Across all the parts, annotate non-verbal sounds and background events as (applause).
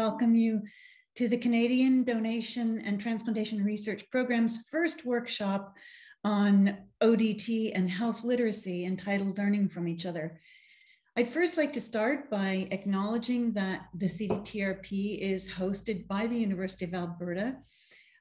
Welcome you to the Canadian Donation and Transplantation Research Program's first workshop on ODT and health literacy entitled Learning from Each Other. I'd first like to start by acknowledging that the CDTRP is hosted by the University of Alberta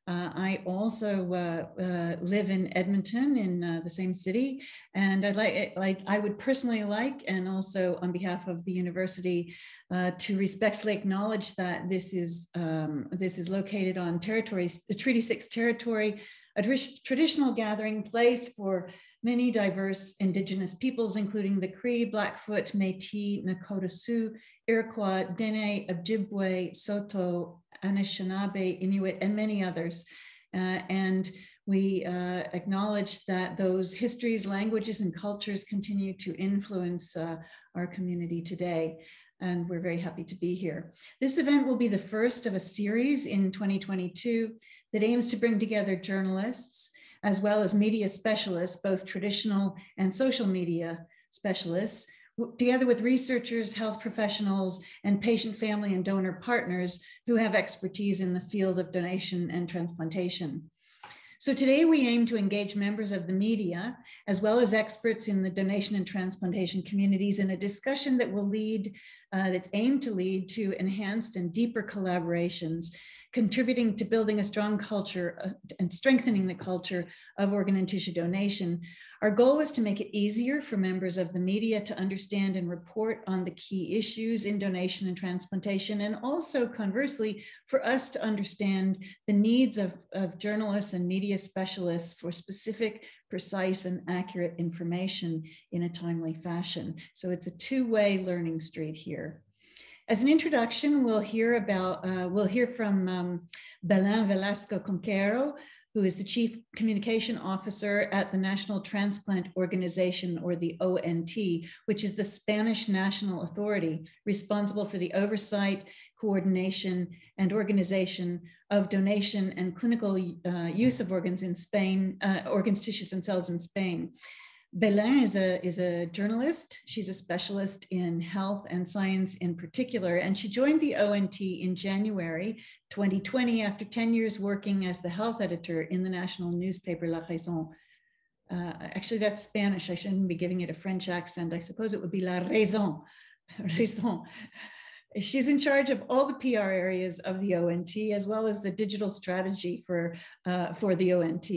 uh, I also uh, uh, live in Edmonton in uh, the same city, and I'd like, like I would personally like, and also on behalf of the university, uh, to respectfully acknowledge that this is um, this is located on territory, Treaty Six territory, a tr traditional gathering place for many diverse Indigenous peoples, including the Cree, Blackfoot, Métis, Nakota Sioux, Iroquois, Dene, Ojibwe, Saulteaux, Anishinaabe, Inuit, and many others. Uh, and we uh, acknowledge that those histories, languages, and cultures continue to influence uh, our community today. And we're very happy to be here. This event will be the first of a series in 2022 that aims to bring together journalists, as well as media specialists, both traditional and social media specialists, together with researchers, health professionals, and patient family and donor partners who have expertise in the field of donation and transplantation. So today we aim to engage members of the media, as well as experts in the donation and transplantation communities in a discussion that will lead, uh, that's aimed to lead to enhanced and deeper collaborations contributing to building a strong culture uh, and strengthening the culture of organ and tissue donation. Our goal is to make it easier for members of the media to understand and report on the key issues in donation and transplantation, and also conversely, for us to understand the needs of, of journalists and media specialists for specific precise and accurate information in a timely fashion. So it's a two-way learning street here. As an introduction, we'll hear about, uh, we'll hear from um, Belen Velasco Conquero, who is the Chief Communication Officer at the National Transplant Organization, or the ONT, which is the Spanish national authority responsible for the oversight, coordination, and organization of donation and clinical uh, use of organs in Spain, uh, organs, tissues, and cells in Spain. Belen is a, is a journalist. She's a specialist in health and science in particular, and she joined the ONT in January 2020 after 10 years working as the health editor in the national newspaper La Raison. Uh, actually, that's Spanish. I shouldn't be giving it a French accent. I suppose it would be La Raison. (laughs) Raison. She's in charge of all the PR areas of the ONT, as well as the digital strategy for, uh, for the ONT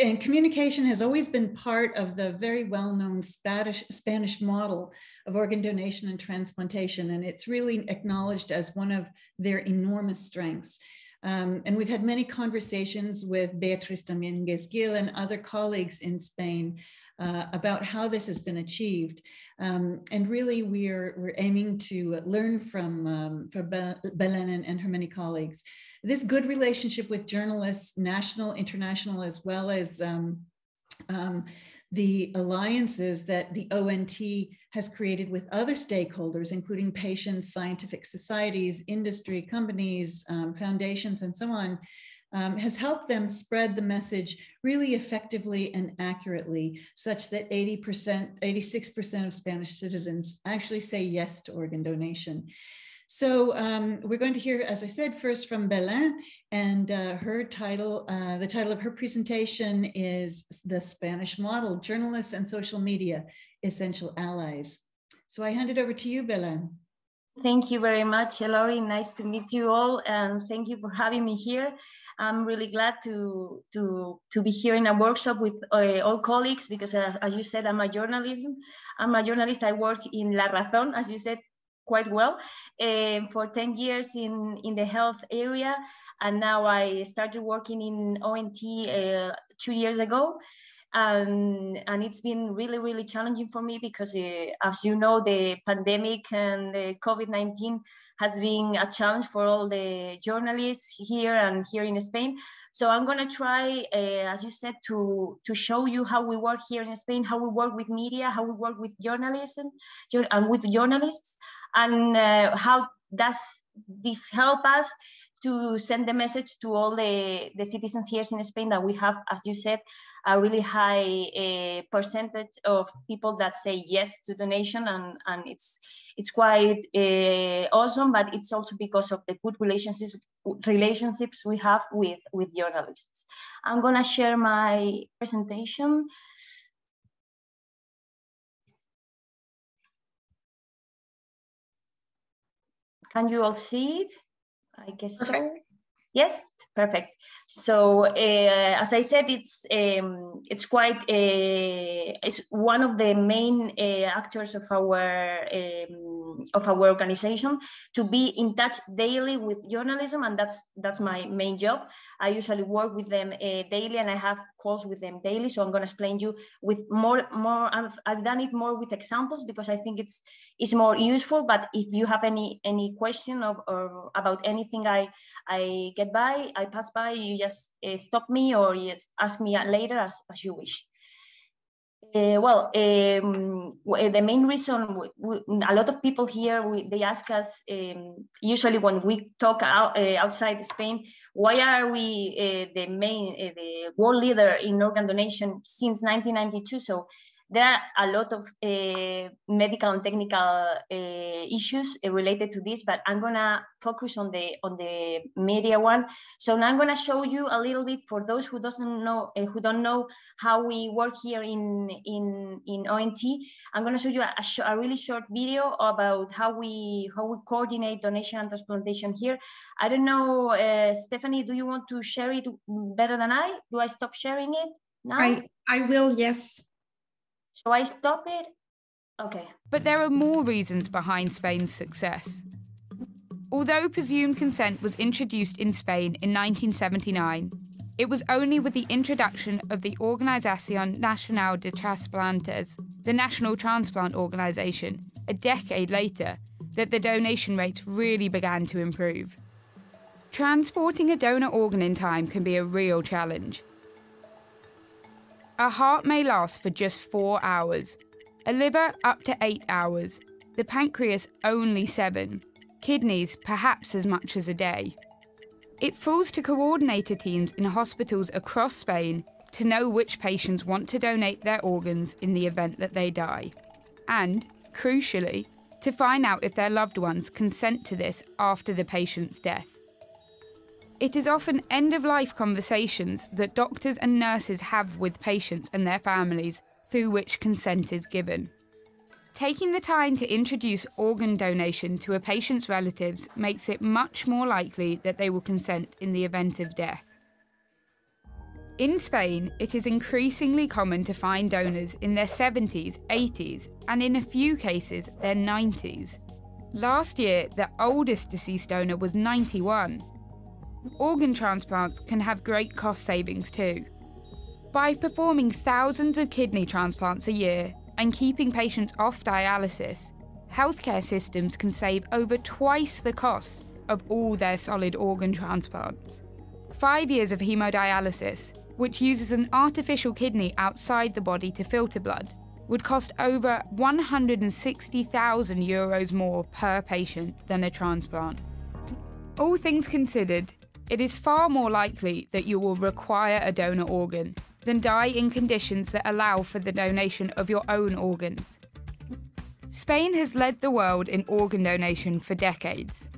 and communication has always been part of the very well-known Spanish, Spanish model of organ donation and transplantation, and it's really acknowledged as one of their enormous strengths. Um, and we've had many conversations with Beatriz Dominguez Gil and other colleagues in Spain uh, about how this has been achieved. Um, and really, we're, we're aiming to learn from, um, from Belen and, and her many colleagues. This good relationship with journalists, national, international, as well as um, um, the alliances that the ONT has created with other stakeholders, including patients, scientific societies, industry, companies, um, foundations, and so on, um, has helped them spread the message really effectively and accurately, such that 80%, 86% of Spanish citizens actually say yes to organ donation. So um, we're going to hear, as I said, first from Belen, and uh, her title, uh, the title of her presentation is The Spanish Model, Journalists and Social Media, Essential Allies. So I hand it over to you, Belen. Thank you very much, Elori. Nice to meet you all, and thank you for having me here. I'm really glad to to to be here in a workshop with uh, all colleagues because, uh, as you said, I'm a journalist. I'm a journalist. I work in La Razón, as you said quite well, uh, for 10 years in in the health area, and now I started working in ONT uh, two years ago. and and it's been really really challenging for me because uh, as you know the pandemic and the covid-19 has been a challenge for all the journalists here and here in spain so i'm going to try uh, as you said to to show you how we work here in spain how we work with media how we work with journalism and with journalists and uh, how does this help us to send the message to all the, the citizens here in Spain that we have, as you said, a really high uh, percentage of people that say yes to donation and, and it's it's quite uh, awesome but it's also because of the good relationships relationships we have with with journalists. I'm going to share my presentation can you all see it? I guess okay. so yes? Perfect so uh, as I said, it's um, it's quite uh, it's one of the main uh, actors of our um, of our organization to be in touch daily with journalism, and that's that's my main job. I usually work with them daily, and I have calls with them daily. So I'm going to explain you with more more. I've, I've done it more with examples because I think it's it's more useful. But if you have any any question of, or about anything I I get by, I pass by, you just uh, stop me or ask me later as, as you wish. Uh, well, um, the main reason we, we, a lot of people here we, they ask us um, usually when we talk out, uh, outside Spain, why are we uh, the main the world leader in organ donation since 1992? So there are a lot of uh, medical and technical uh, issues uh, related to this, but I'm gonna focus on the on the media one. So now I'm gonna show you a little bit for those who doesn't know uh, who don't know how we work here in in in ONT. I'm gonna show you a, a, really short video about how we how we coordinate donation and transplantation here. I don't know, Stephanie, do you want to share it better than I? Do I stop sharing it now? I I will. Yes. Do I stop it? Okay. But there are more reasons behind Spain's success. Although presumed consent was introduced in Spain in 1979, it was only with the introduction of the Organización Nacional de Trasplantes, the National Transplant Organization, a decade later, that the donation rates really began to improve. Transporting a donor organ in time can be a real challenge, a heart may last for just four hours, a liver up to eight hours, the pancreas only seven, kidneys perhaps as much as a day. It falls to coordinator teams in hospitals across Spain to know which patients want to donate their organs in the event that they die. And, crucially, to find out if their loved ones consent to this after the patient's death. It is often end of life conversations that doctors and nurses have with patients and their families through which consent is given. Taking the time to introduce organ donation to a patient's relatives makes it much more likely that they will consent in the event of death. In Spain, it is increasingly common to find donors in their 70s, 80s, and in a few cases, their 90s. Last year, the oldest deceased donor was 91, Organ transplants can have great cost savings too. By performing thousands of kidney transplants a year and keeping patients off dialysis, healthcare systems can save over twice the cost of all their solid organ transplants. Five years of hemodialysis, which uses an artificial kidney outside the body to filter blood, would cost over 160,000 euros more per patient than a transplant. All things considered, it is far more likely that you will require a donor organ than die in conditions that allow for the donation of your own organs. Spain has led the world in organ donation for decades.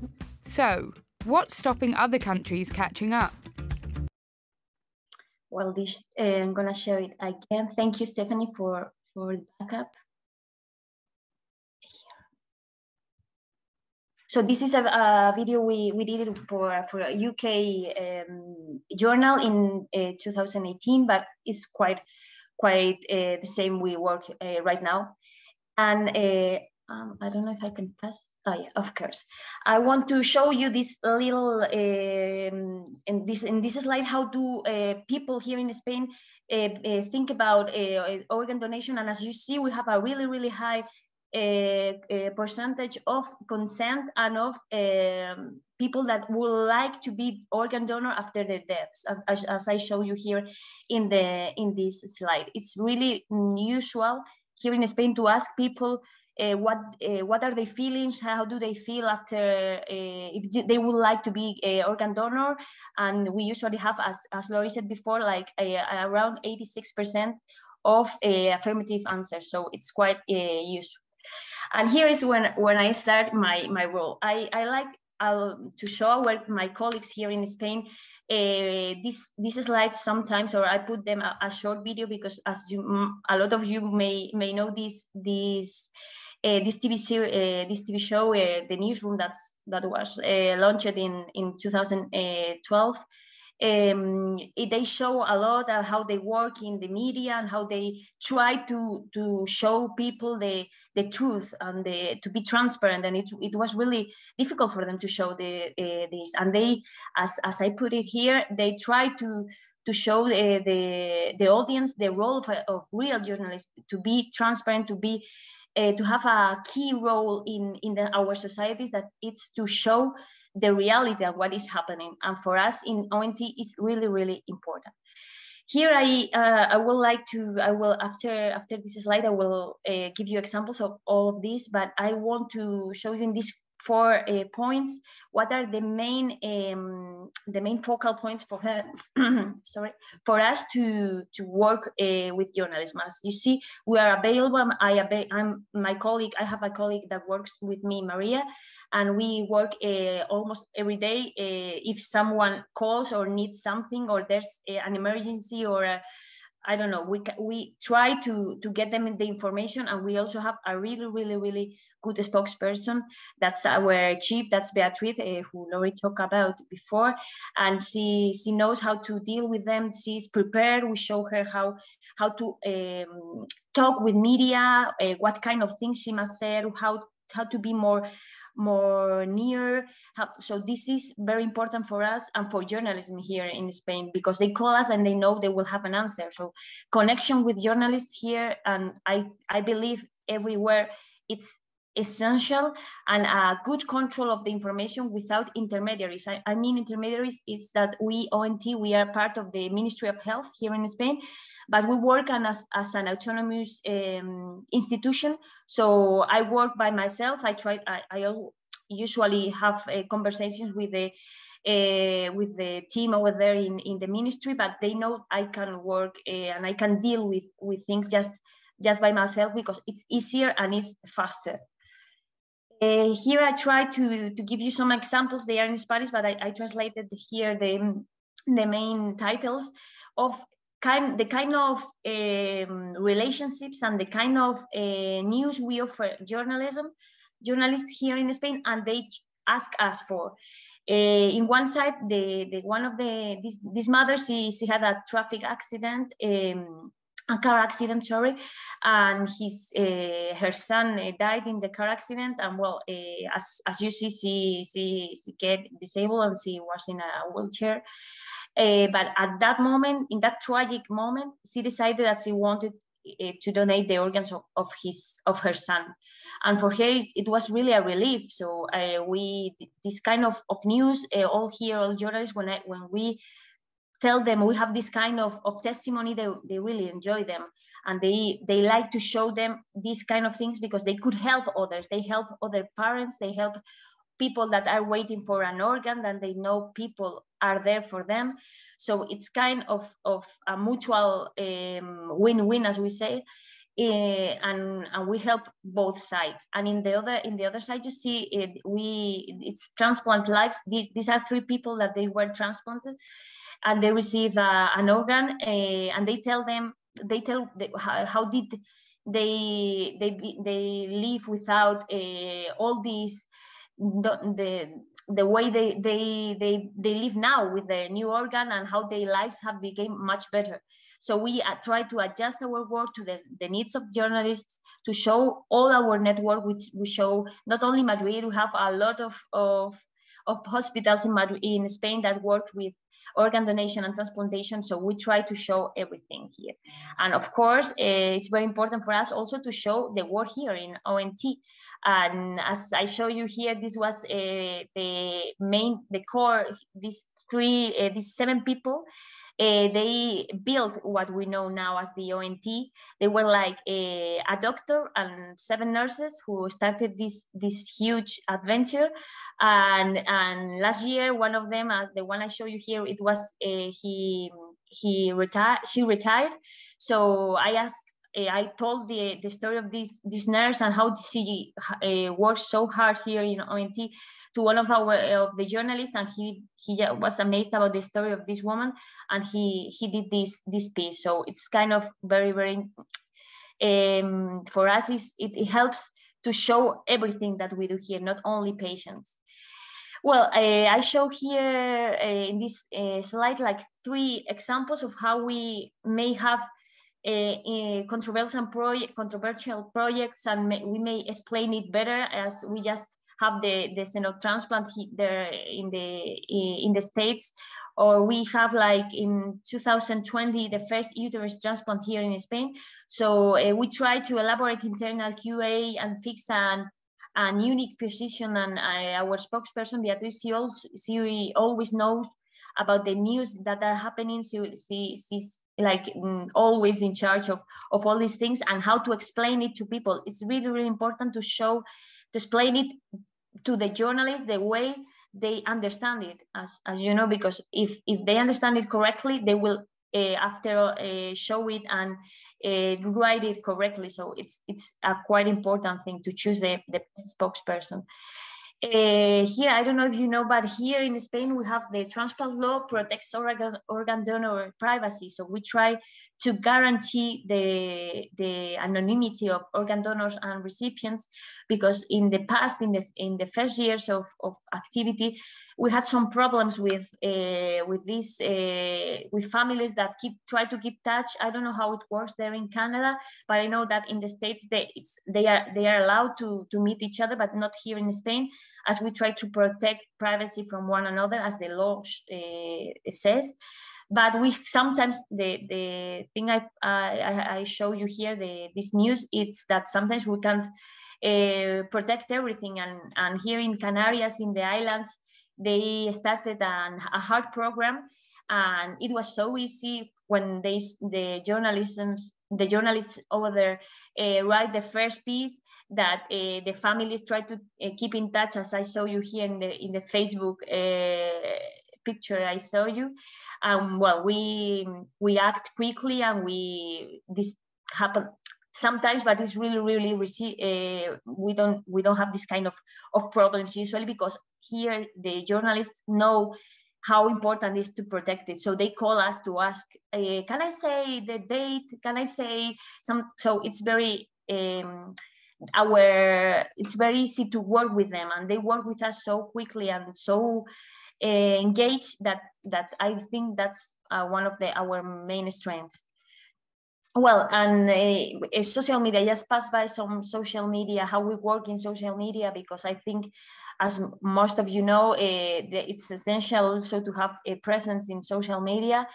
So, what's stopping other countries catching up? Well, this uh, I'm gonna share it again. Thank you, Stephanie, for for the backup. So this is a, a, video we, we did for, for a UK um, journal in uh, 2018, but it's quite quite uh, the same we work uh, right now. And uh, um, I don't know if I can pass. Oh yeah, of course. I want to show you this little um, in this in this slide how do uh, people here in Spain uh, think about organ donation. And as you see, we have a really, really high percentage of consent and of um, people that would like to be organ donor after their deaths, as, as, I show you here in the in this slide. It's really unusual here in Spain to ask people uh, what uh, what are their feelings, how do they feel after uh, if they would like to be a organ donor, and we usually have, as as Lori said before, like around 86% of affirmative answers. So it's quite useful. And here is when, when I start my, my role. I, I like uh, to show what my colleagues here in Spain uh, this this slide sometimes, or I put them a, a, short video because as you, a lot of you may may know this this uh, this TV series, uh, this TV show, uh, the newsroom that's that was uh, launched in in 2012 um, they show a lot of how they work in the media and how they try to to show people the the truth and the, to be transparent. And it, it was really difficult for them to show the uh, this. And they as as i put it here they try to to show the the, the audience the role of, of real journalists to be transparent to be uh, to have a key role in in the, our societies that it's to show the reality of what is happening. And for us in ONT is really, really important. Here I, uh, I will like to, I will, after, after this slide, I will uh, give you examples of all of this, but I want to show you in these four uh, points, what are the main, um, the main focal points for (coughs) sorry, for us to, to work uh, with journalism. As you see, we are available. I, I'm my colleague, I have a colleague that works with me, Maria, and we work uh, almost every day. Uh, if someone calls or needs something, or there's uh, an emergency, or I don't know, we we try to to get them the information, and we also have a really, really, really good spokesperson. That's our chief. That's Beatriz, uh, who Lori talked about before, and she she knows how to deal with them. She's prepared. We show her how how to um, talk with media, uh, what kind of things she must say, how how to be more more near. So this is very important for us and for journalism here in Spain because they call us and they know they will have an answer. So connection with journalists here, and I, I believe everywhere, it's essential and a good control of the information without intermediaries. I, I, mean intermediaries is that we, ONT, we are part of the Ministry of Health here in Spain, but we work on as, as an autonomous um, institution. So I work by myself. I try, I, I usually have uh, conversations with the uh, with the team over there in, in the ministry, but they know I can work uh, and I can deal with, with things just, just by myself because it's easier and it's faster. Uh, here I try to, to give you some examples. They are in Spanish, but I, I translated here the, the main titles of kind the kind of um, relationships and the kind of uh, news we offer journalism journalists here in Spain, and they ask us for. Uh, in one side, the, the one of the this, this mother she, she had a traffic accident, um, a car accident, sorry, and his uh, her son uh, died in the car accident. And well, uh, as as you see, she she she get disabled and she was in a wheelchair. Uh, but at that moment, in that tragic moment, she decided that she wanted uh, to donate the organs of, of his of her son. And for her it, it was really a relief. So uh, we this kind of, of news all here all journalists when I, when we tell them we have this kind of, of testimony they, they really enjoy them. And they they like to show them these kind of things because they could help others. They help other parents. They help people that are waiting for an organ and they know people are there for them so it's kind of of a mutual um, win-win as we say uh, and, and we help both sides. And in the other in the other side, you see it, we it's transplant lives. These, these are three people that they were transplanted, and they receive uh, an organ, uh, and they tell them they tell the, how, how, did they they they live without all these the, the way they, they they they live now with the new organ and how their lives have become much better so we uh, try to adjust our work to the, the needs of journalists to show all our network, which we show not only Madrid, we have a lot of, of, of hospitals in Madrid, in Spain that work with organ donation and transplantation. So we try to show everything here. And of course, uh, it's very important for us also to show the work here in ONT. And as I show you here, this was uh, the main, the core, these three, uh, these seven people uh, they built what we know now as the ONT. They were like a, a, doctor and seven nurses who started this this huge adventure. And and last year, one of them, uh, the one I show you here, it was uh, he he retired. She retired. So I asked. Uh, I told the, the story of this this nurse and how she uh, worked so hard here in ONT to one of our of the journalists, and he he was amazed about the story of this woman, and he he did this this piece. So it's kind of very very um, for us. Is it, it helps to show everything that we do here, not only patients. Well, uh, I show here uh, in this uh, slide like three examples of how we may have Eh, eh, controversial, project, controversial projects and may, we may explain it better as we just have the, the xenotransplant there in the, eh, in the States, or we have like in 2020, the first uterus transplant here in Spain. So uh, we try to elaborate internal QA and fix an, an unique position and our spokesperson, Beatriz, she, also, she always knows about the news that are happening. She, she, she's like mm, always in charge of, of all these things and how to explain it to people. It's really, really important to show, to explain it to the journalists the way they understand it as, as you know because if if they understand it correctly they will uh, after uh, show it and uh, write it correctly so it's it's a quite important thing to choose the, the spokesperson uh, here, I don't know if you know, but here in Spain, we have the transplant law protects organ, organ donor privacy. So we try to guarantee the, the anonymity of organ donors and recipients because in the past, in the, in the first years of, of activity, we had some problems with uh, with this uh, with families that keep try to keep touch. I don't know how it works there in Canada, but I know that in the states they it's they are they are allowed to to meet each other, but not here in Spain, as we try to protect privacy from one another, as the law uh, says. But we sometimes the the thing I I, I show you here the this news it's that sometimes we can't. Uh, protect everything and and here in Canarias in the islands they started an, a hard program and it was so easy when they the journalisms the journalists over there uh, write the first piece that uh, the families try to uh, keep in touch as i saw you here in the in the facebook picture i saw you um, well we we act quickly and we this happen sometimes but it's really really uh, we don't we don't have this kind of of problems usually because here the journalists know how important it is to protect it. So they call us to ask uh, can i say the date? Can i say some so it's very um, our it's very easy to work with them and they work with us so quickly and so engaged that that i think that's uh, one of the our main strengths well, and uh, social media, just pass by some social media, how we work in social media, because I think, as most of you know, uh, it's essential also to have a presence in social media.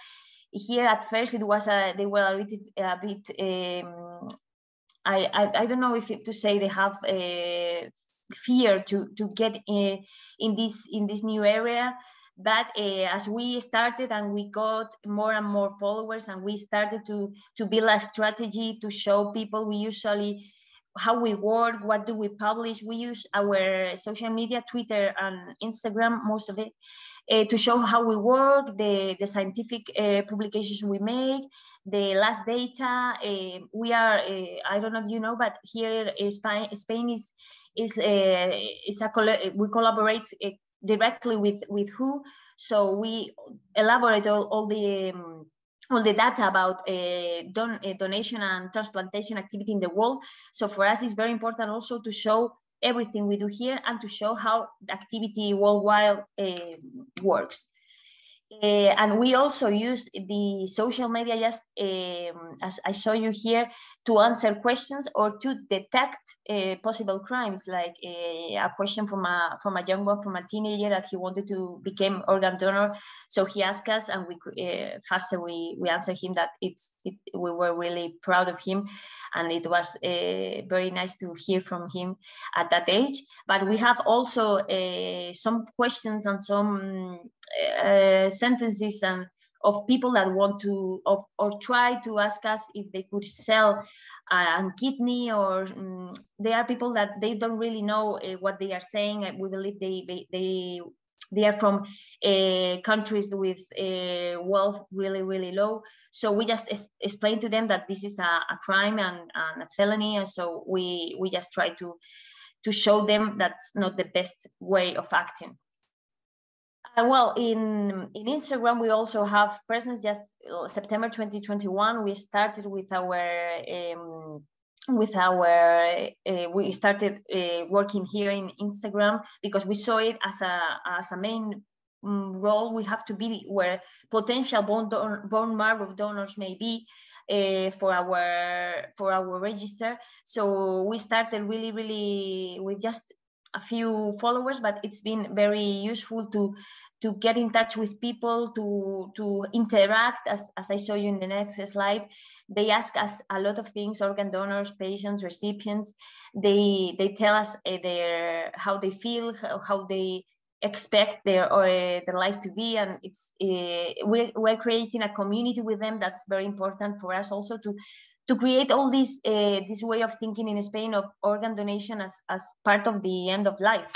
Here at first, it was a, they were a bit, a bit um, I, I, I, don't know if it, to say they have a fear to, to get in, in, this, in this new area but uh, as we started and we got more and more followers and we started to to build a strategy to show people we usually how we work what do we publish we use our social media twitter and instagram most of it uh, to show how we work the the scientific uh, publications we make the last data we are i don't know if you know but here in spain, spain is is is a we collaborate directly with with WHO. So we elaborate all, all the um, all the data about don donation and transplantation activity in the world. So for us, it's very important also to show everything we do here and to show how the activity worldwide uh, works. And we also use the social media just um, as I show you here to answer questions or to detect uh, possible crimes, like a, a, question from a from a young one, from a teenager that he wanted to become organ donor. So he asked us, and we uh, faster we we answered him that it's it, we were really proud of him, and it was uh, very nice to hear from him at that age. But we have also uh, some questions and some uh, sentences and of people that want to of, or try to ask us if they could sell a kidney or um, they are people that they don't really know uh, what they are saying. We believe they they they, are from uh, countries with uh, wealth really really low. So we just explain to them that this is a, a crime and, and, a felony. And so we we just try to to show them that's not the best way of acting uh, well, in in Instagram, we also have presence. Just uh, September 2021, we started with our um, with our uh, we started uh, working here in Instagram because we saw it as a as a main um, role. We have to be where potential bone don- bone marrow donors may be. Uh, for our for our register so we started really really with just a few followers but it's been very useful to to get in touch with people, to, to interact, as, as I show you in the next slide. They ask us a lot of things, organ donors, patients, recipients. They, they tell us uh, their, how they feel, how, how they expect their, uh, their life to be. And it's, uh, we're, we're creating a community with them. That's very important for us also to, to create all this, this way of thinking in Spain of organ donation as, as part of the end of life.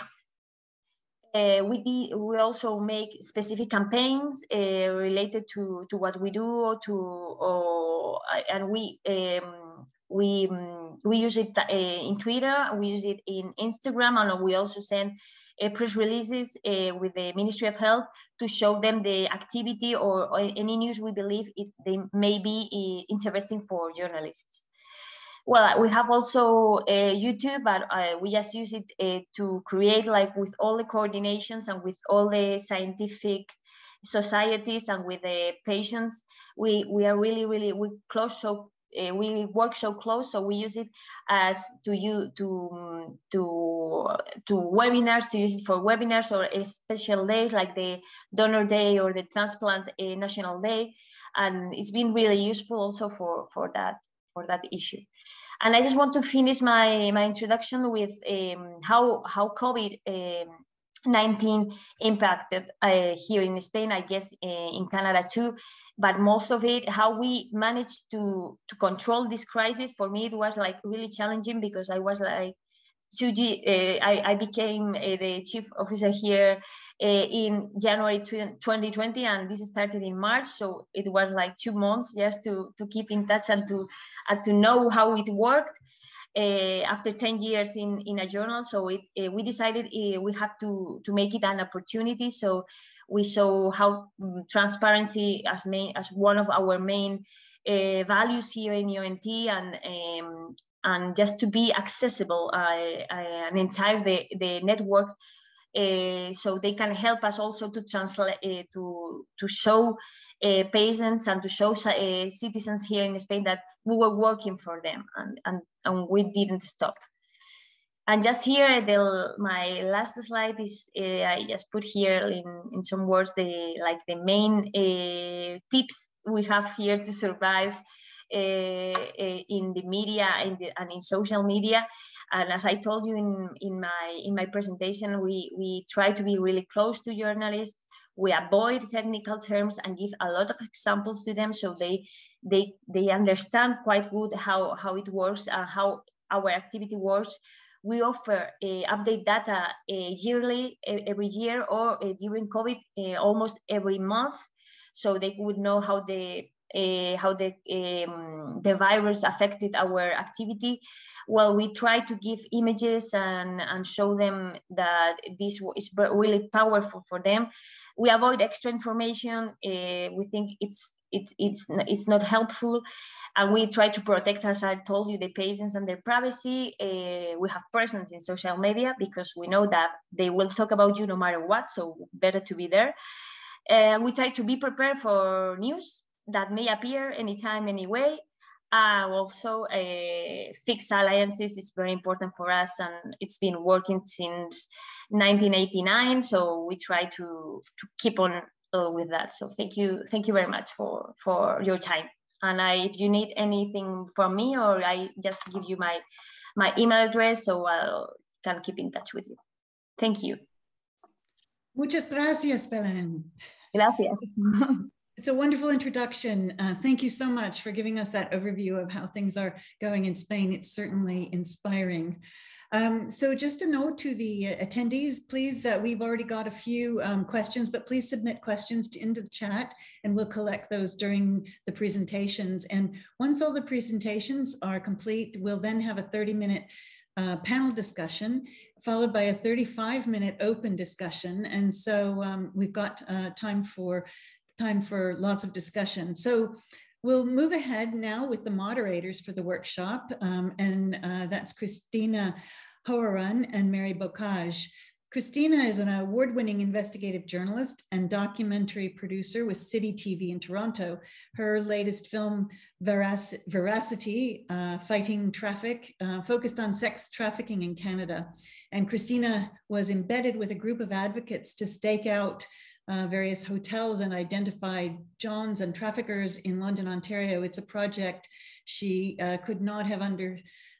Uh, we did, we also make specific campaigns uh, related to, to what we do or to or, and we um, we um, we use it uh, in Twitter, we use it in Instagram, and we also send uh, press releases uh, with the Ministry of Health to show them the activity or, or any news we believe it they may be uh, interesting for journalists. Well, we have also uh, YouTube, but uh, we just use it uh, to create like with all the coordinations and with all the scientific societies and with the patients. We we are really really we close so uh, we work so close, so we use it as to you to to to webinars, to use it for webinars or special days like the donor day or the transplant uh, national day, and it's been really useful also for for that for that issue. And I just want to finish my, my introduction with um, how, how COVID um, 19 impacted uh, here in Spain, I guess uh, in Canada too, but most of it, how we managed to, to control this crisis, for me, it was like really challenging because I was like, 2G, uh, I, I became uh, the chief officer here in January 2020, and this started in March. So it was like two months just to, to keep in touch and to, and to know how it worked. Uh, after 10 years in, in a journal, so it, uh, we decided uh, we have to, to make it an opportunity. So we saw how um, transparency as, main, as one of our main values here in ONT and um, and just to be accessible uh, uh, an entire the, the network uh, so they can help us also to translate uh, to to show uh, patients and to show uh, citizens here in Spain that we were working for them and and, and we didn't stop. And just here, the, my last slide is I just put here in, in some words the like the main tips we have here to survive in the media and, the, and in social media and as I told you in, in my in my presentation, we, we try to be really close to journalists. We avoid technical terms and give a lot of examples to them so they they they understand quite good how, how it works and how our activity works. We offer uh, update data uh, yearly, every year, or uh, during COVID, almost every month, so they would know how the how the um, the virus affected our activity well, we try to give images and, and show them that this is really powerful for them. We avoid extra information. Uh, we think it's, it's, it's, it's not helpful. And we try to protect, as I told you, the patients and their privacy. Uh, we have presence in social media because we know that they will talk about you no matter what. So better to be there. And we try to be prepared for news that may appear anytime, anyway Uh, also, uh, fixed alliances is very important for us, and it's been working since 1989. So we try to to keep on uh, with that. So thank you, thank you very much for for your time. And I, if you need anything from me, or I just give you my my email address, so I can keep in touch with you. Thank you. Muchas gracias, Belen. Gracias. (laughs) It's a wonderful introduction. Uh, thank you so much for giving us that overview of how things are going in Spain. It's certainly inspiring. Um, so just a note to the attendees, please, uh, we've already got a few um, questions, but please submit questions to, into the chat and we'll collect those during the presentations. And once all the presentations are complete, we'll then have a 30 minute uh, panel discussion followed by a 35 minute open discussion. And so um, we've got uh, time for time for lots of discussion. So we'll move ahead now with the moderators for the workshop, um, and uh, that's Cristina Howorun and Mary Beaucage. Cristina is an award-winning investigative journalist and documentary producer with City TV in Toronto. Her latest film, Verac Veracity, uh, Fighting Traffic, uh, focused on sex trafficking in Canada. And Cristina was embedded with a group of advocates to stake out uh, various hotels and identified Johns and traffickers in London, Ontario. It's a project she uh, could not have under,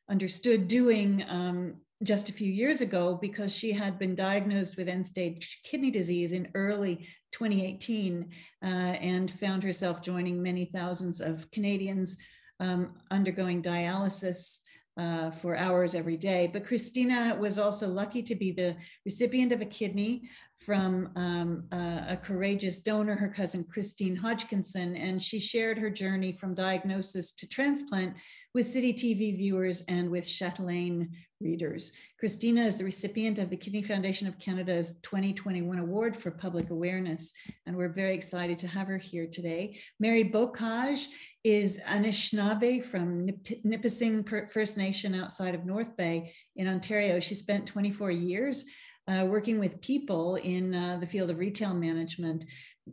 understood doing um, just a few years ago because she had been diagnosed with end stage kidney disease in early 2018 uh, and found herself joining many thousands of Canadians um, undergoing dialysis uh, for hours every day. But Cristina was also lucky to be the recipient of a kidney from um, a, a courageous donor, her cousin Christine Hodgkinson, and she shared her journey from diagnosis to transplant with City TV viewers and with Chatelaine readers. Cristina is the recipient of the Kidney Foundation of Canada's 2021 Award for Public Awareness, and we're very excited to have her here today. Mary Beaucage is Anishinaabe from Nip Nipissing First Nation outside of North Bay in Ontario. She spent 24 years uh, working with people in uh, the field of retail management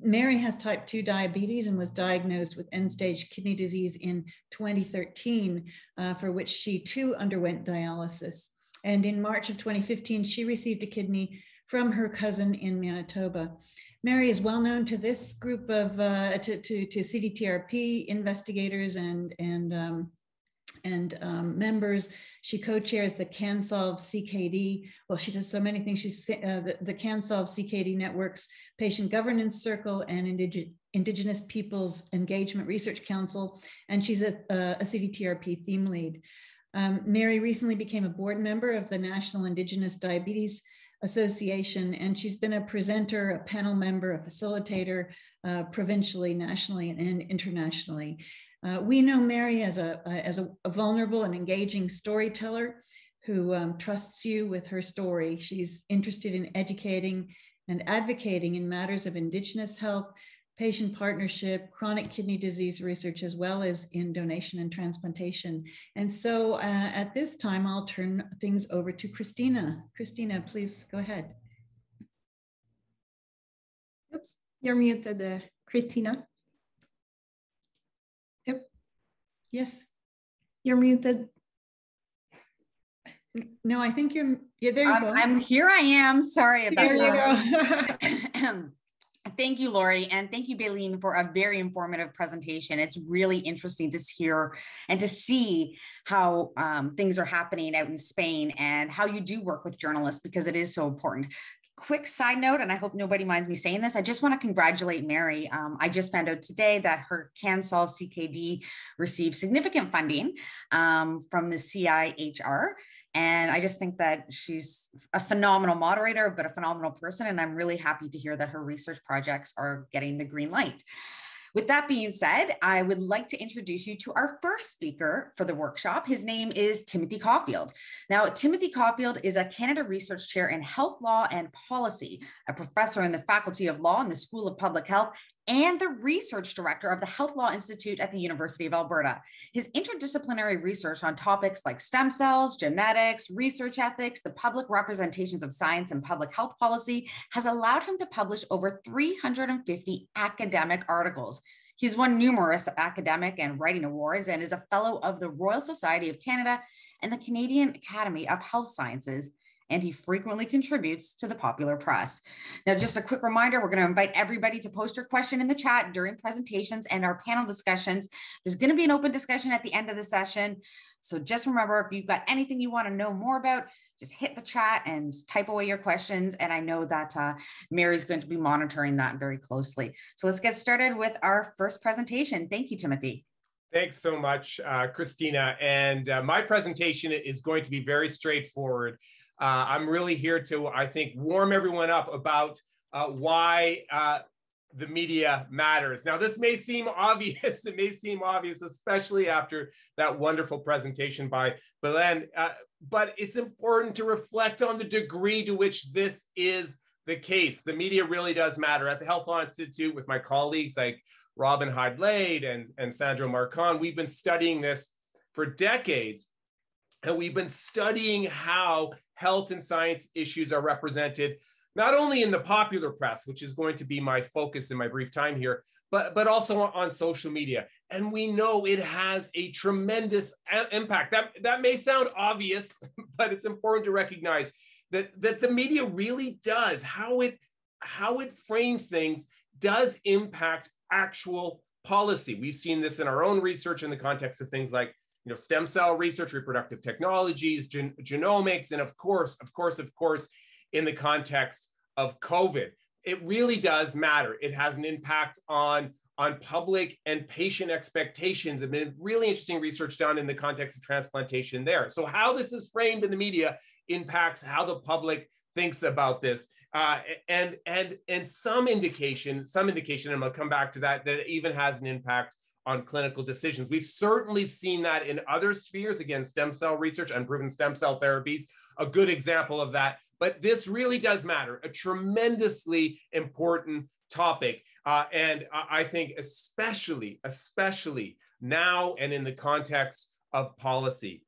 Mary has type 2 diabetes and was diagnosed with end stage kidney disease in 2013, uh, for which she too underwent dialysis. And in March of 2015, she received a kidney from her cousin in Manitoba. Mary is well known to this group of uh, to, to, to, CDTRP investigators and, and um, and um, members. She co-chairs the CanSolve CKD. Well, she does so many things. She's uh, the, the CanSolve CKD Network's Patient Governance Circle and Indig Indigenous Peoples Engagement Research Council, and she's a, a CDTRP theme lead. Um, Mary recently became a board member of the National Indigenous Diabetes Association, and she's been a presenter, a panel member, a facilitator, uh, provincially, nationally, and internationally. Uh, we know Mary as a, as a, a, vulnerable and engaging storyteller who um, trusts you with her story. She's interested in educating and advocating in matters of Indigenous health, patient partnership, chronic kidney disease research, as well as in donation and transplantation. And so uh, at this time, I'll turn things over to Cristina. Cristina, please go ahead. Oops, you're muted, uh, Cristina. Yes. You're muted. No, I think you're, yeah, there you um, go. I'm here. I am. Sorry about there that. There you go. (laughs) (clears throat) thank you, Lori, and thank you, Baleen, for a very informative presentation. It's really interesting to hear and to see how um, things are happening out in Spain and how you do work with journalists because it is so important quick side note, and I hope nobody minds me saying this, I just want to congratulate Mary. Um, I just found out today that her CanSolve CKD received significant funding um, from the CIHR. And I just think that she's a phenomenal moderator, but a phenomenal person. And I'm really happy to hear that her research projects are getting the green light. With that being said, I would like to introduce you to our first speaker for the workshop. His name is Timothy Caulfield. Now, Timothy Caulfield is a Canada Research Chair in Health Law and Policy, a professor in the Faculty of Law in the School of Public Health, and the research director of the Health Law Institute at the University of Alberta. His interdisciplinary research on topics like stem cells, genetics, research ethics, the public representations of science and public health policy has allowed him to publish over 350 academic articles. He's won numerous academic and writing awards and is a fellow of the Royal Society of Canada and the Canadian Academy of Health Sciences and he frequently contributes to the popular press. Now, just a quick reminder, we're going to invite everybody to post your question in the chat during presentations and our panel discussions. There's going to be an open discussion at the end of the session. So just remember, if you've got anything you want to know more about, just hit the chat and type away your questions. And I know that uh, Mary's going to be monitoring that very closely. So let's get started with our first presentation. Thank you, Timothy. Thanks so much, uh, Cristina. And uh, my presentation is going to be very straightforward. Uh, I'm really here to, I think, warm everyone up about uh, why uh, the media matters. Now, this may seem (laughs) obvious. It may seem obvious, especially after that wonderful presentation by Belén, uh, but it's important to reflect on the degree to which this is the case. The media really does matter. At the Health Law Institute, with my colleagues like Robyn Hyde-Lay and, and Sandro Marcon, we've been studying this for decades. And we've been studying how health and science issues are represented, not only in the popular press, which is going to be my focus in my brief time here, but, but also on social media. And we know it has a tremendous impact. That, that may sound obvious, (laughs) but it's important to recognize that, that the media really does, how it, how it frames things does impact actual policy. We've seen this in our own research in the context of things like you know, stem cell research, reproductive technologies, gen genomics, and of course, of course, of course, in the context of COVID. It really does matter. It has an impact on, on public and patient expectations. There's been really interesting research done in the context of transplantation there. So how this is framed in the media impacts how the public thinks about this. Uh, and and and some indication, some indication, and I'll come back to that, that it even has an impact on clinical decisions. We've certainly seen that in other spheres, again, stem cell research, unproven stem cell therapies, a good example of that. But this really does matter, a tremendously important topic. Uh, and I think especially, especially now and in the context of policy.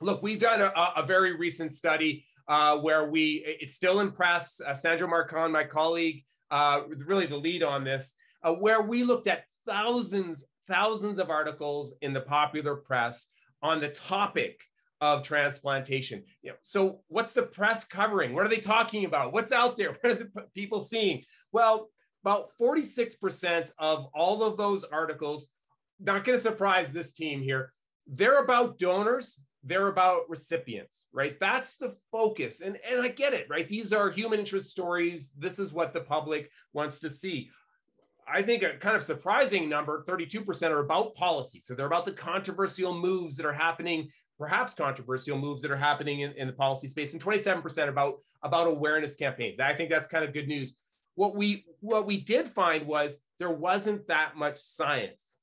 Look, we've done a, a very recent study uh, where we, it's still in press, uh, Sandro Marcon, my colleague, uh, really the lead on this, uh, where we looked at thousands thousands of articles in the popular press on the topic of transplantation. You know, so what's the press covering? What are they talking about? What's out there? (laughs) What are the people seeing? Well, about 46% of all of those articles, not going to surprise this team here, they're about donors, they're about recipients, right? That's the focus. And, and I get it, right? These are human interest stories. This is what the public wants to see. I think a kind of surprising number, 32% are about policy. So they're about the controversial moves that are happening, perhaps controversial moves that are happening in, in the policy space, and 27% about, about awareness campaigns. I think that's kind of good news. What we what we did find was there wasn't that much science.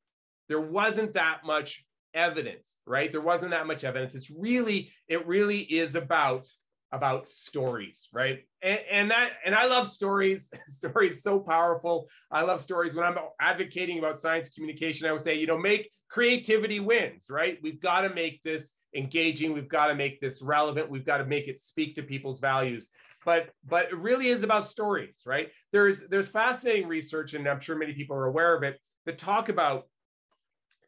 There wasn't that much evidence, right? There wasn't that much evidence. It's really, it really is about about stories, right? And, and that, and I love stories. (laughs) stories so powerful. I love stories. When I'm advocating about science communication, I would say, you know, make creativity wins, right? We've got to make this engaging. We've got to make this relevant. We've got to make it speak to people's values. But but it really is about stories, right? There's there's fascinating research, and I'm sure many people are aware of it, that talk about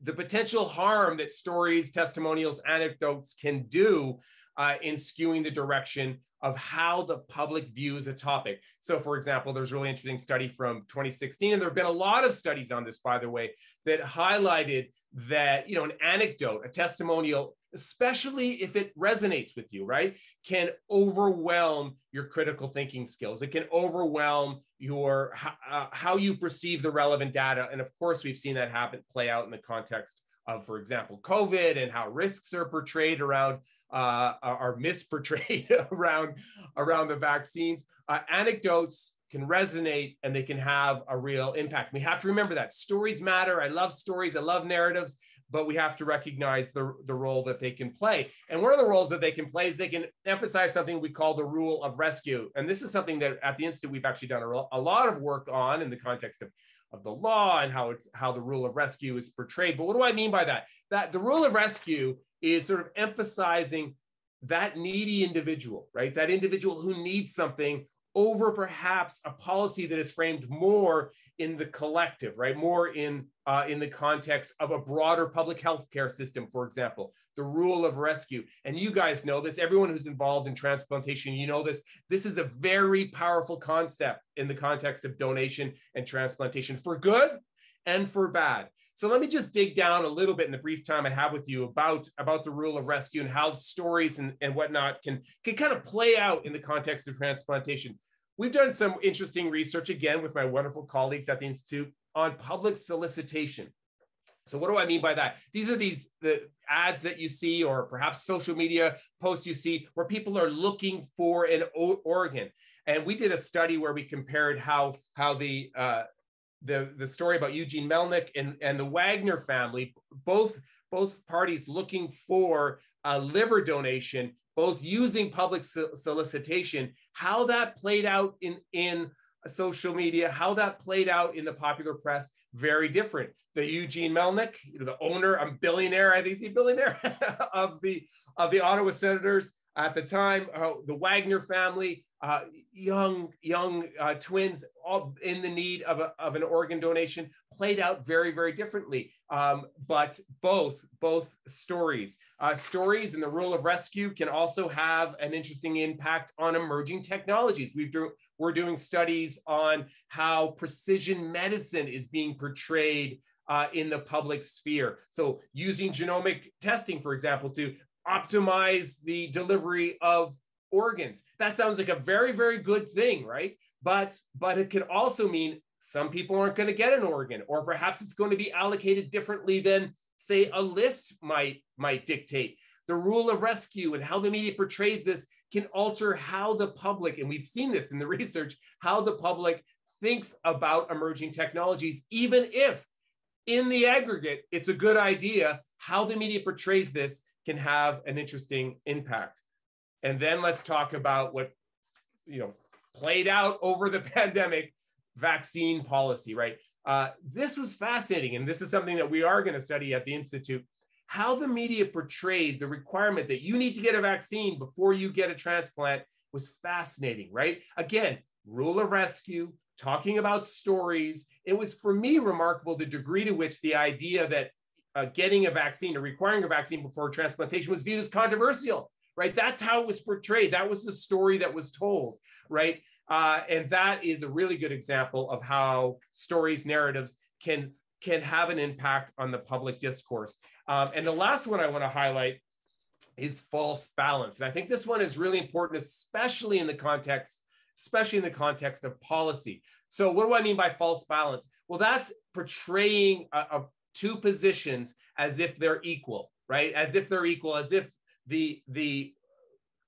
the potential harm that stories, testimonials, anecdotes can do uh, in skewing the direction of how the public views a topic. So, for example, there's a really interesting study from 2016, and there have been a lot of studies on this, by the way, that highlighted that you know an anecdote, a testimonial, especially if it resonates with you, right, can overwhelm your critical thinking skills. It can overwhelm your uh, how you perceive the relevant data, and of course, we've seen that happen play out in the context of, for example, COVID and how risks are portrayed around uh, are misportrayed (laughs) around around the vaccines. Uh, anecdotes can resonate and they can have a real impact. We have to remember that stories matter. I love stories. I love narratives, but we have to recognize the, the role that they can play. And one of the roles that they can play is they can emphasize something we call the rule of rescue. And this is something that at the Institute we've actually done a, a lot of work on in the context of of the law and how it's how the rule of rescue is portrayed. But what do I mean by that? That the rule of rescue is sort of emphasizing that needy individual, right? That individual who needs something over perhaps a policy that is framed more in the collective, right? More in uh, in the context of a broader public health care system, for example, the rule of rescue. And you guys know this. Everyone who's involved in transplantation, you know this. This is a very powerful concept in the context of donation and transplantation for good and for bad. So let me just dig down a little bit in the brief time I have with you about, about the rule of rescue and how stories and, and whatnot can, can kind of play out in the context of transplantation. We've done some interesting research again with my wonderful colleagues at the Institute on public solicitation. So what do I mean by that? These are these the ads that you see or perhaps social media posts you see where people are looking for an organ. And we did a study where we compared how, how the, uh, the, the story about Eugene Melnyk and, and the Wagner family, both, both parties looking for a liver donation, both using public solicitation, how that played out in, in social media, how that played out in the popular press, very different. The Eugene Melnyk, the owner, I'm billionaire, I think he's a billionaire (laughs) of the of the Ottawa Senators at the time, uh, the Wagner family, uh, young young uh, twins, all in the need of, a, of an organ donation, played out very very differently. Um, but both both stories, uh, stories and the rule of rescue can also have an interesting impact on emerging technologies. We've do, we're doing studies on how precision medicine is being portrayed uh, in the public sphere. So using genomic testing, for example, to optimize the delivery of organs. That sounds like a very, very good thing, right? But but it can also mean some people aren't going to get an organ, or perhaps it's going to be allocated differently than, say, a list might might dictate. The rule of rescue and how the media portrays this can alter how the public, and we've seen this in the (laughs) research, how the public thinks about emerging technologies, even if in the aggregate it's a good idea, how the media portrays this can have an interesting impact. And then let's talk about what, you know, played out (laughs) over the pandemic vaccine policy, right? Uh, this was fascinating. And this is something that we are going to study at the Institute. How the media portrayed the requirement that you need to get a vaccine before you get a transplant was fascinating, right? Again, rule of rescue, talking about stories. It was for me remarkable the degree to which the idea that uh, getting a vaccine or requiring a vaccine before transplantation was viewed as controversial, right? That's how it was portrayed. That was the story that was told, right? Uh, and that is a really good example of how stories, narratives can can have an impact on the public discourse. Um, and the last one I want to highlight is false balance. And I think this one is really important, especially in the context, especially in the context of policy. So what do I mean by false balance? Well, that's portraying a, a two positions as if they're equal, right? As if they're equal, as if the the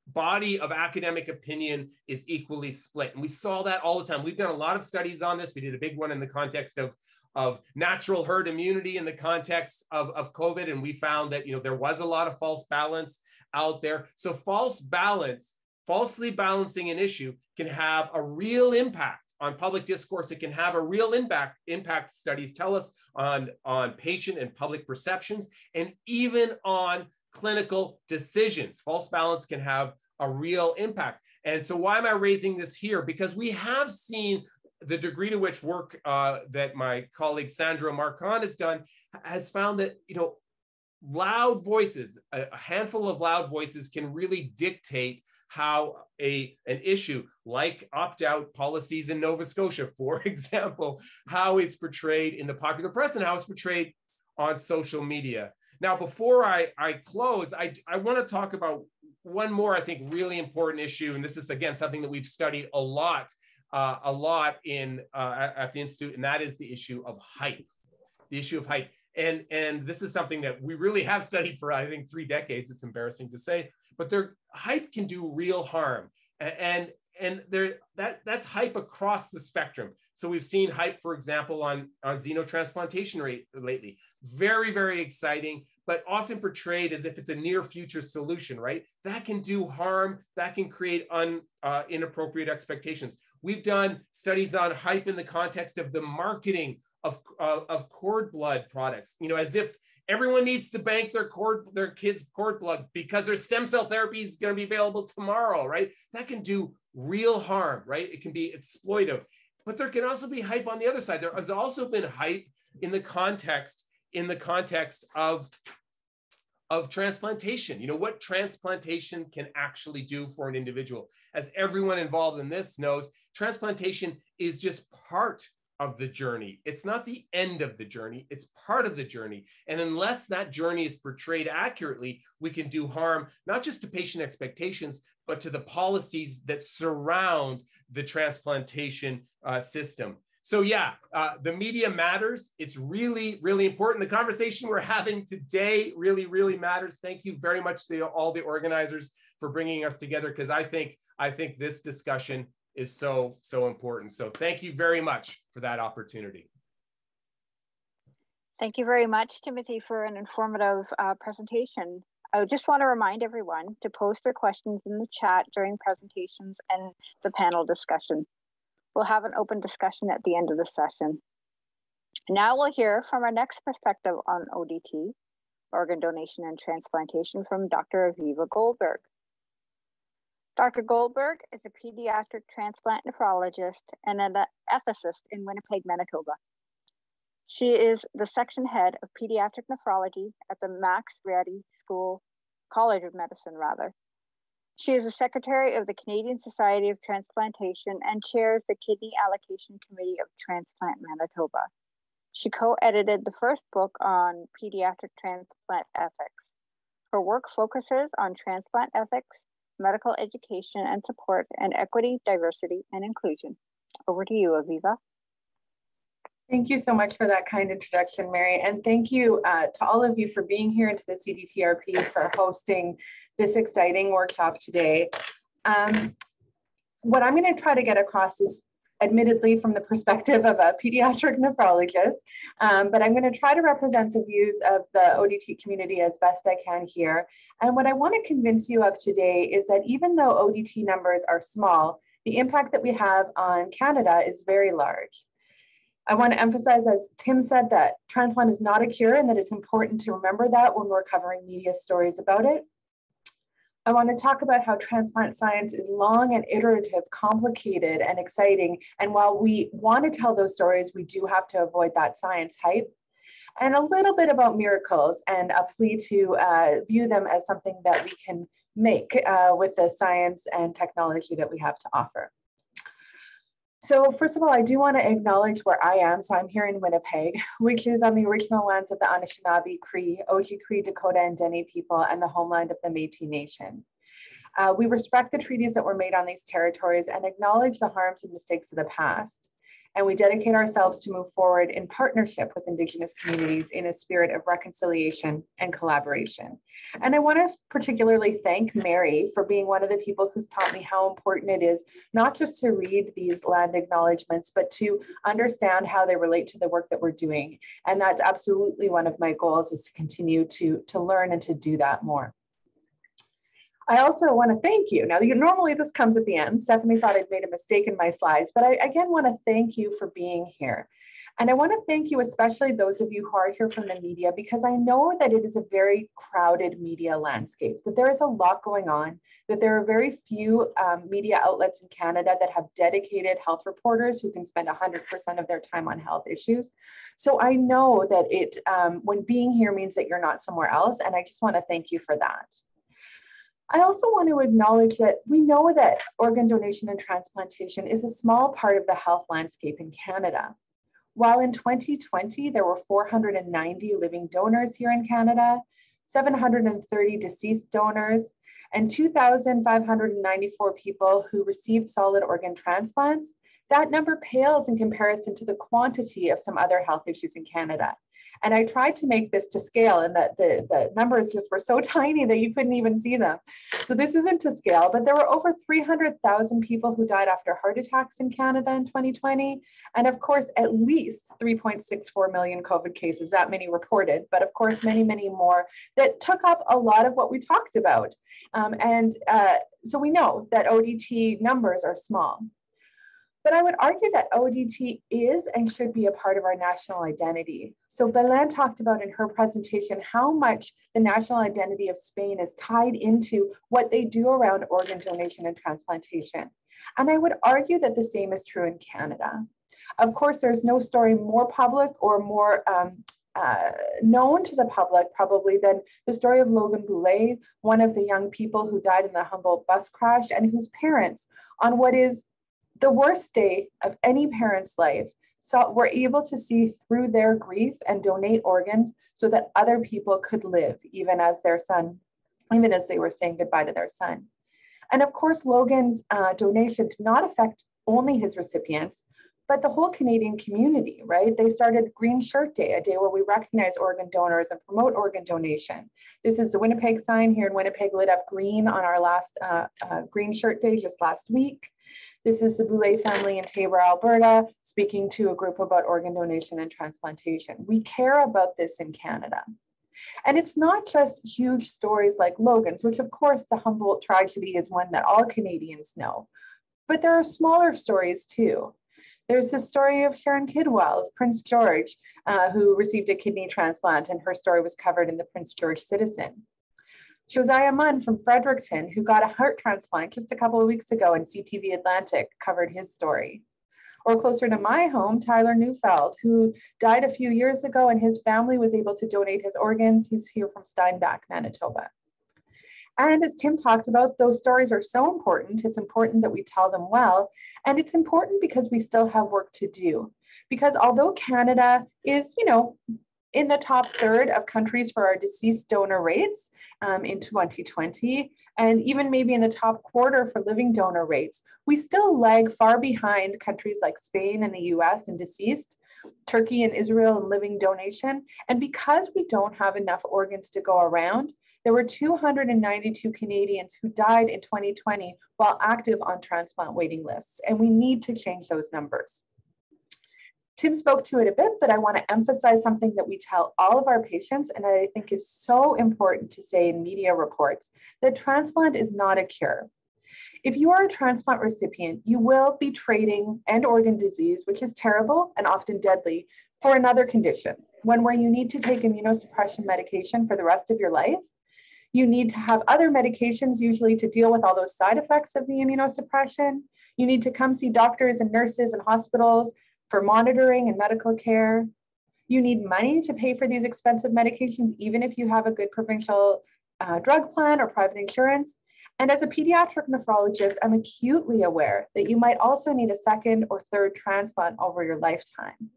body of academic opinion is equally split. And we saw that all the time. We've done a lot of studies on this. We did a big one in the context of of natural herd immunity in the context of, of COVID. And we found that, you know, there was a lot of false balance out there. So false balance, falsely balancing an issue can have a real impact on public discourse, it can have a real impact. Impact studies tell us on, on patient and public perceptions, and even on clinical decisions. False balance can have a real impact. And so, why am I raising this here? Because we have seen the degree to which work uh, that my colleague Sandro Marcon has done has found that you know loud voices, a, a handful of loud voices, can really dictate how a an issue like opt-out policies in Nova Scotia, (laughs) for example, how it's portrayed in the popular press and how it's portrayed on social media. Now, before I, I close, I, I want to talk about one more, I think, really important issue. And this is, again, something that we've studied a lot, uh, a lot in uh, at, the Institute, and that is the issue of hype, the issue of hype. And, and this is something that we really have studied for, I think, three decades. It's embarrassing to say, but their hype can do real harm. And, and there, that, that's hype across the spectrum. So we've seen hype, for example, on, on xenotransplantation rate lately. Very, very exciting, but often portrayed as if it's a near future solution, right? That can do harm, that can create un, uh, inappropriate expectations. We've done studies on hype in the context of the marketing of, uh, of cord blood products, you know, as if Everyone needs to bank their cord, their kids' cord blood because their stem cell therapy is going to be available tomorrow, right? That can do real harm, right? It can be exploitive. But there can also be hype on the other side. There has also been hype in the context in the context of of transplantation. You know, what transplantation can actually do for an individual. As everyone involved in this knows, transplantation is just part of the journey. It's not the end of the journey, it's part of the journey. And unless that journey is portrayed accurately, we can do harm not just to patient expectations, but to the policies that surround the transplantation uh, system. So yeah, uh, the media matters. It's really, really important. The conversation we're having today really, really matters. Thank you very much to all the organizers for bringing us together because I think I think this discussion is so so important. So thank you very much for that opportunity. Thank you very much, Timothy, for an informative uh, presentation. I just want to remind everyone to post their questions in the chat during presentations and the panel discussion. We'll have an open discussion at the end of the session. Now we'll hear from our next perspective on ODT, organ donation and transplantation from Dr. Aviva Goldberg. Dr. Goldberg is a pediatric transplant nephrologist and an ethicist in Winnipeg, Manitoba. She is the section head of pediatric nephrology at the Max Rady School, College of Medicine, rather, she is the secretary of the Canadian Society of Transplantation and chairs the Kidney Allocation Committee of Transplant Manitoba. She co edited the first book on pediatric transplant ethics. Her work focuses on transplant ethics, medical education and support, and equity, diversity, and inclusion. Over to you, Aviva. Thank you so much for that kind introduction, Mary. And thank you uh, to all of you for being here and to the CDTRP for hosting this exciting workshop today. Um, what I'm going to try to get across is admittedly from the perspective of a pediatric (laughs) nephrologist, um, but I'm going to try to represent the views of the ODT community as best I can here. And what I want to convince you of today is that even though ODT numbers are small, the impact that we have on Canada is very large. I want to emphasize, as Tim said, that transplant is not a cure and that it's important to remember that when we're covering media stories about it. I want to talk about how transplant science is long and iterative, complicated and exciting. And while we want to tell those stories, we do have to avoid that science hype. And a little bit about miracles and a plea to uh, view them as something that we can make uh, with the science and technology that we have to offer. So first of all, I do want to acknowledge where I am. So I'm here in Winnipeg, (laughs) which is on the original lands of the Anishinaabe, Cree, Oji Cree, Dakota, and Dene people, and the homeland of the Métis Nation. Uh, we respect the treaties that were made on these territories and acknowledge the harms and mistakes of the past and we dedicate ourselves to move forward in partnership with Indigenous communities in a spirit of reconciliation and collaboration. And I want to particularly thank Mary for being one of the people who's taught me how important it is not just to read these land acknowledgements, but to understand how they relate to the work that we're doing. And that's absolutely one of my goals is to continue to, to learn and to do that more. I also want to thank you. Now, you, normally this comes at the end. Stephanie thought I'd made a mistake in my slides, but I again want to thank you for being here. And I want to thank you, especially those of you who are here from the media, because I know that it is a very crowded media landscape, that there is a lot going on, that there are very few um, media outlets in Canada that have dedicated health reporters who can spend 100% of their time on health issues. So I know that it, um, when being here means that you're not somewhere else. And I just want to thank you for that. I also want to acknowledge that we know that organ donation and transplantation is a small part of the health landscape in Canada. While in 2020, there were 490 living donors here in Canada, 730 deceased donors, and 2,594 people who received solid organ transplants, that number pales in comparison to the quantity of some other health issues in Canada. And I tried to make this to scale and that the, the numbers just were so (laughs) tiny that you couldn't even see them. So this isn't to scale, but there were over 300,000 people who died after heart attacks in Canada in 2020. And of course, at least 3.64 million COVID cases, that many reported, but of course, many, many more that took up a lot of what we talked about. Um, and uh, so we know that ODT numbers are small. But I would argue that ODT is and should be a part of our national identity. So Belén talked about in her presentation how much the national identity of Spain is tied into what they do around organ donation and transplantation. And I would argue that the same is true in Canada. Of course, there's no story more public or more um, uh, known to the public probably than the story of Logan Boulet, one of the young people who died in the Humboldt bus crash and whose parents, on what is the worst day of any parent's life, so were able to see through their grief and donate organs so that other people could live, even as their son, even as they were saying goodbye to their son. And of course, Logan's uh, donation did not affect only his recipients, but the whole Canadian community, right? They started Green Shirt Day, a day where we recognize organ donors and promote organ donation. This is the Winnipeg sign here in Winnipeg lit up green on our last uh, uh, Green Shirt Day just last week. This is the Boulet family in Taber, Alberta, speaking to a group about organ donation and transplantation. We care about this in Canada. And it's not just huge stories like Logan's, which of course the Humboldt tragedy is one that all Canadians know, but there are smaller stories too. There's the story of Sharon Kidwell of Prince George, uh, who received a kidney transplant, and her story was covered in the Prince George Citizen. Josiah Munn from Fredericton, who got a heart transplant just a couple of weeks ago, and CTV Atlantic covered his story. Or closer to my home, Tyler Neufeld, who died a few years ago and his family was able to donate his organs. He's here from Steinbach, Manitoba. And as Tim talked about, those stories are so important. It's important that we tell them well. And it's important because we still have work to do. Because although Canada is, you know, in the top third of countries for our deceased donor rates um, in 2020, and even maybe in the top quarter for living donor rates, we still lag far behind countries like Spain and the US in deceased, Turkey and Israel in living donation. And because we don't have enough organs to go around, there were 292 Canadians who died in 2020 while active on transplant waiting lists, and we need to change those numbers. Tim spoke to it a bit, but I want to emphasize something that we tell all of our patients and I think is so important to say in media reports that transplant is not a cure. If you are a transplant recipient, you will be trading end organ disease, which is terrible and often deadly, for another condition, one where you need to take immunosuppression medication for the rest of your life. You need to have other medications, usually to deal with all those side effects of the immunosuppression. You need to come see doctors and nurses and hospitals for monitoring and medical care. You need money to pay for these expensive medications, even if you have a good provincial uh, drug plan or private insurance. And as a pediatric nephrologist, I'm acutely aware that you might also need a second or third transplant over your lifetime.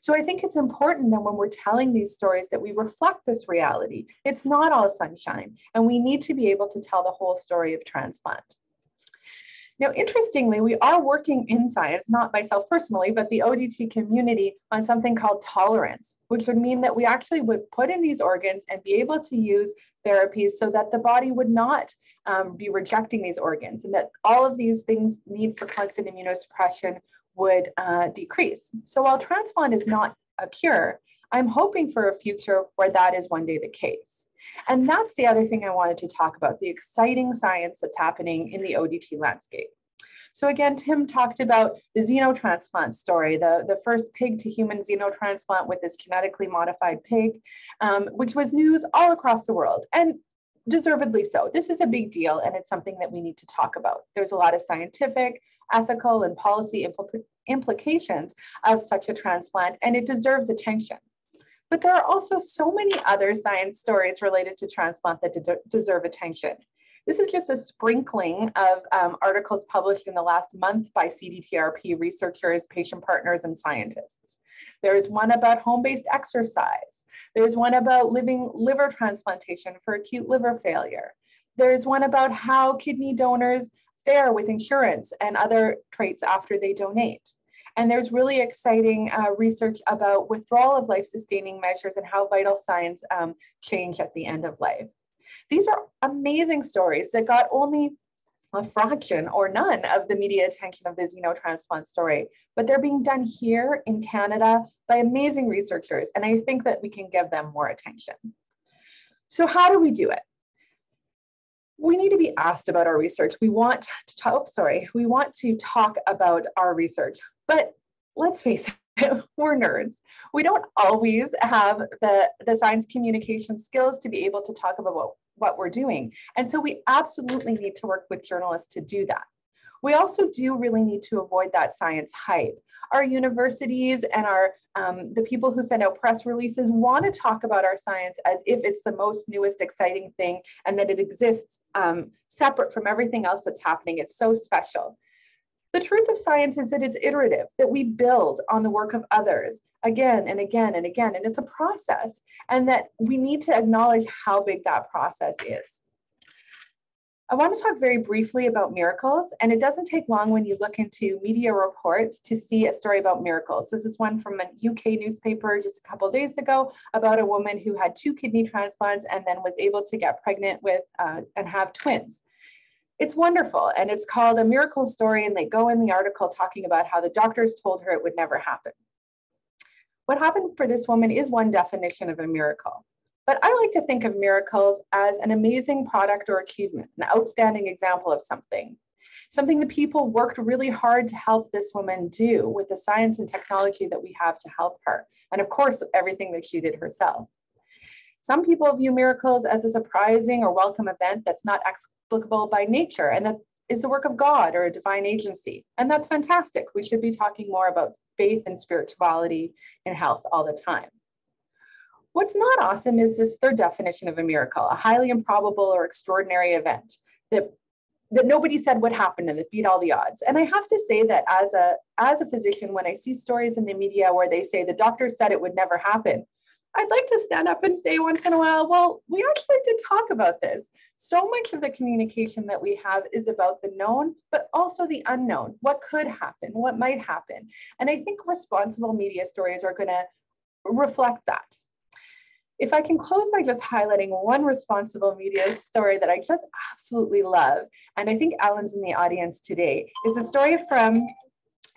So I think it's important that when we're telling these stories that we reflect this reality. It's not all sunshine, and we need to be able to tell the whole story of transplant. Now, interestingly, we are working in science, not myself personally, but the ODT community on something called tolerance, which would mean that we actually would put in these organs and be able to use therapies so that the body would not um, be rejecting these organs and that all of these things need for constant immunosuppression would uh, decrease. So while transplant is not a cure, I'm hoping for a future where that is one day the case. And that's the other thing I wanted to talk about, the exciting science that's happening in the ODT landscape. So again, Tim talked about the xenotransplant story, the, the first pig to human xenotransplant with this genetically modified pig, um, which was news all across the world. And deservedly so. This is a big deal and it's something that we need to talk about. There's a lot of scientific, ethical, and policy impl implications of such a transplant, and it deserves attention. But there are also so many other science stories related to transplant that de deserve attention. This is just a sprinkling of um, articles published in the last month by CDTRP researchers, patient partners, and scientists. There's one about home-based exercise. There's one about living liver transplantation for acute liver failure. There's one about how kidney donors fare with insurance and other traits after they donate. And there's really exciting uh, research about withdrawal of life-sustaining measures and how vital signs um, change at the end of life. These are amazing stories that got only a fraction or none of the media attention of the xenotransplant story, but they're being done here in Canada by amazing researchers, and I think that we can give them more attention. So how do we do it? We need to be asked about our research. We want to talk, oh, sorry, we want to talk about our research, but let's face it, (laughs) we're nerds. We don't always have the, the science communication skills to be able to talk about what, what we're doing. And so we absolutely need to work with journalists to do that. We also do really need to avoid that science hype. Our universities and our um, the people who send out press releases want to talk about our science as if it's the most newest exciting thing and that it exists um, separate from everything else that's happening. It's so special. The truth of science is that it's iterative, that we build on the work of others again and again and again, and it's a process, and that we need to acknowledge how big that process is. I want to talk very briefly about miracles, and it doesn't take long when you look into media reports to see a story about miracles. This is one from a UK newspaper just a couple days ago about a woman who had two kidney transplants and then was able to get pregnant with uh, and have twins. It's wonderful, and it's called A Miracle Story, and they go in the article talking about how the doctors told her it would never happen. What happened for this woman is one definition of a miracle. But I like to think of miracles as an amazing product or achievement, an outstanding example of something, something the people worked really hard to help this woman do with the science and technology that we have to help her. And of course, everything that she did herself. Some people view miracles as a surprising or welcome event that's not explicable by nature and that is the work of God or a divine agency. And that's fantastic. We should be talking more about faith and spirituality in health all the time. What's not awesome is this third definition of a miracle, a highly improbable or extraordinary event that that nobody said would happen and that beat all the odds. And I have to say that as a as a physician, when I see stories in the media where they say the doctor said it would never happen, I'd like to stand up and say once in a while, well, we actually did talk about this. So much of the communication that we have is about the known, but also the unknown. What could happen? What might happen? And I think responsible media stories are going to reflect that. If I can close by just highlighting one responsible media story that I just absolutely love, and I think Alan's in the audience today, is a story from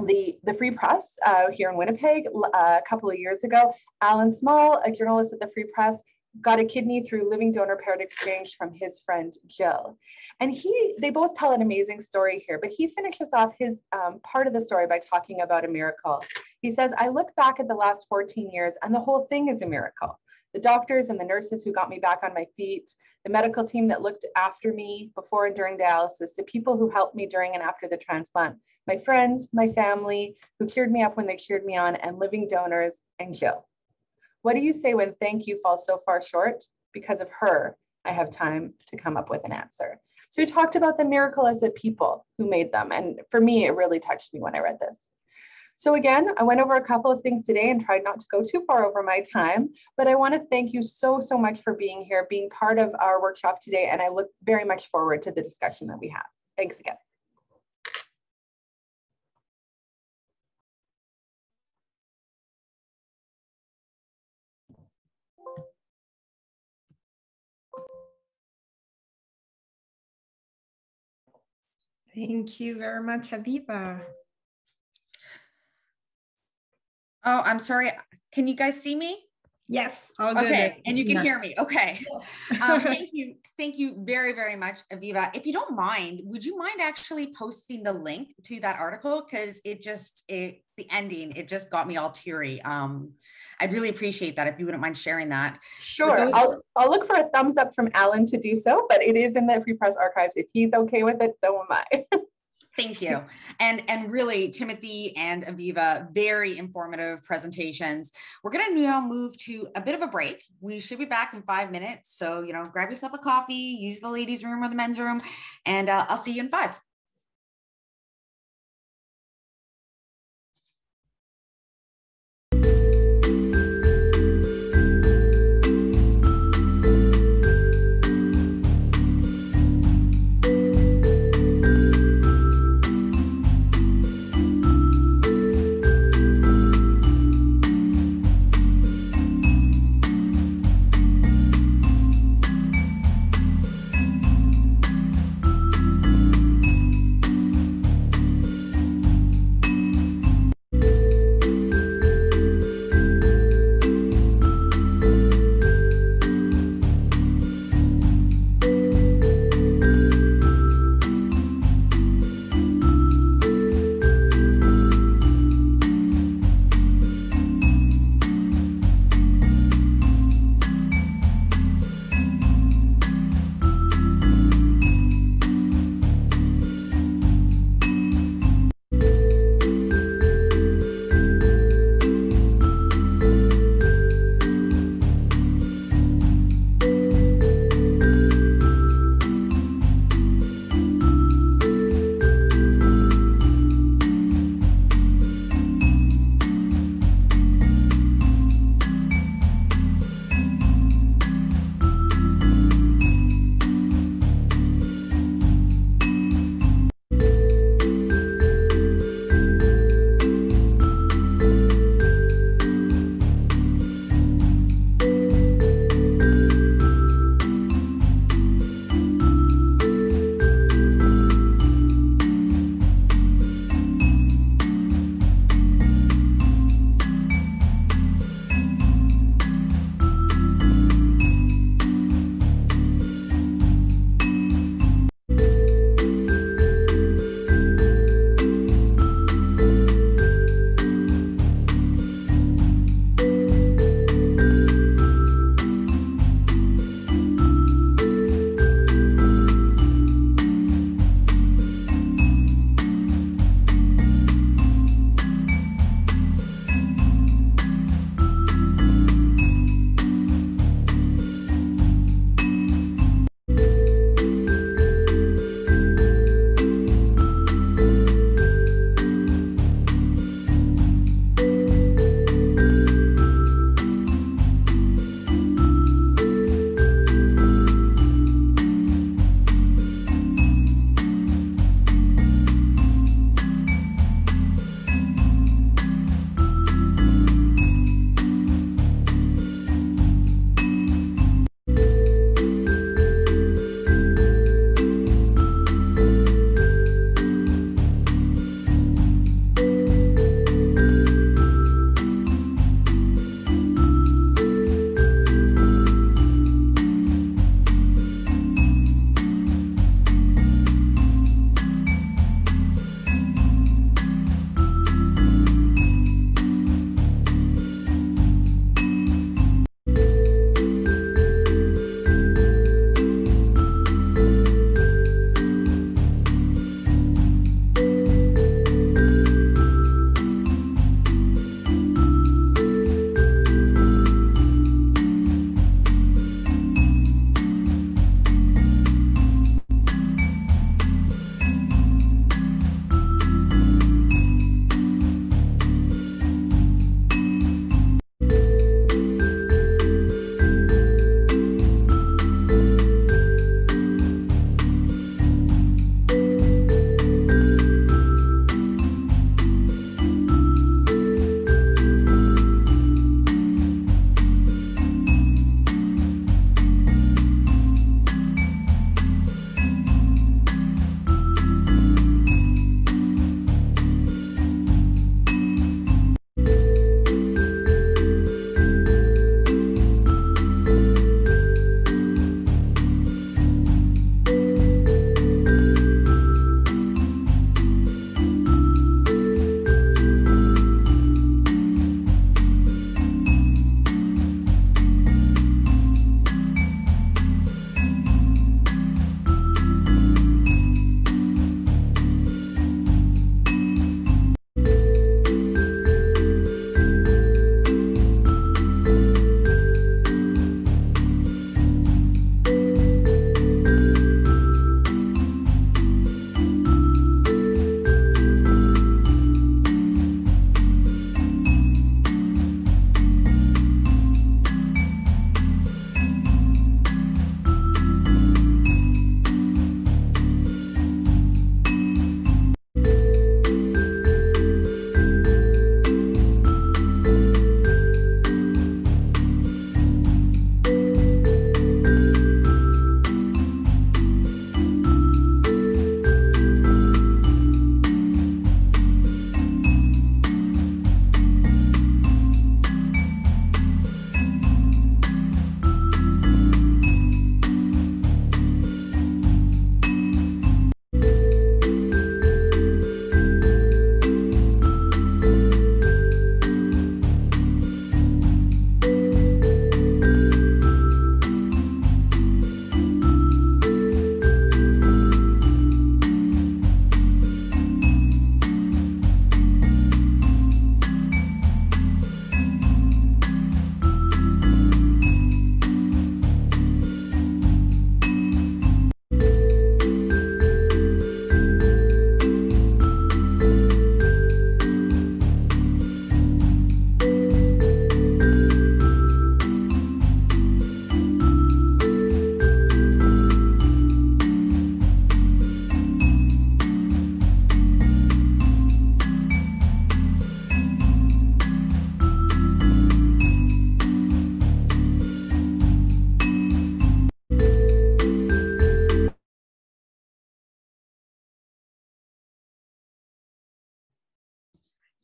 the, the Free Press uh, here in Winnipeg uh, a couple of years ago. Alan Small, a journalist at the Free Press, got a kidney through living donor paired exchange from his friend Jill. And he, they both tell an amazing story here, but he finishes off his um, part of the story by talking about a miracle. He says, I look back at the last 14 years and the whole thing is a miracle the doctors and the nurses who got me back on my feet, the medical team that looked after me before and during dialysis, the people who helped me during and after the transplant, my friends, my family who cheered me up when they cheered me on, and living donors and Jill. What do you say when thank you falls so far short? Because of her, I have time to come up with an answer. So we talked about the miracle as the people who made them. And for me, it really touched me when I read this. So again, I went over a couple of things today and tried not to go too far over my time, but I wanna thank you so, so much for being here, being part of our workshop today, and I look very much forward to the discussion that we have. Thanks again. Thank you very much, Aviva. Oh, I'm sorry. Can you guys see me? Yes. okay. And you can hear me. Okay. Yes. um, thank you. Thank you very, very much, Aviva. If you don't mind, would you mind actually posting the link to that article? Because it just, it, the ending, it just got me all teary. Um, I'd really appreciate that if you wouldn't mind sharing that. Sure. I'll, I'll look for a thumbs up from Alan to do so, but it is in the Free Press archives. If he's okay with it, so am I. (laughs) Thank you. And and really Timothy and Aviva, very informative presentations. We're going to now move to a bit of a break. We should be back in five minutes. So, you know, grab yourself a coffee, use the ladies room or the men's room, and uh, I'll see you in five.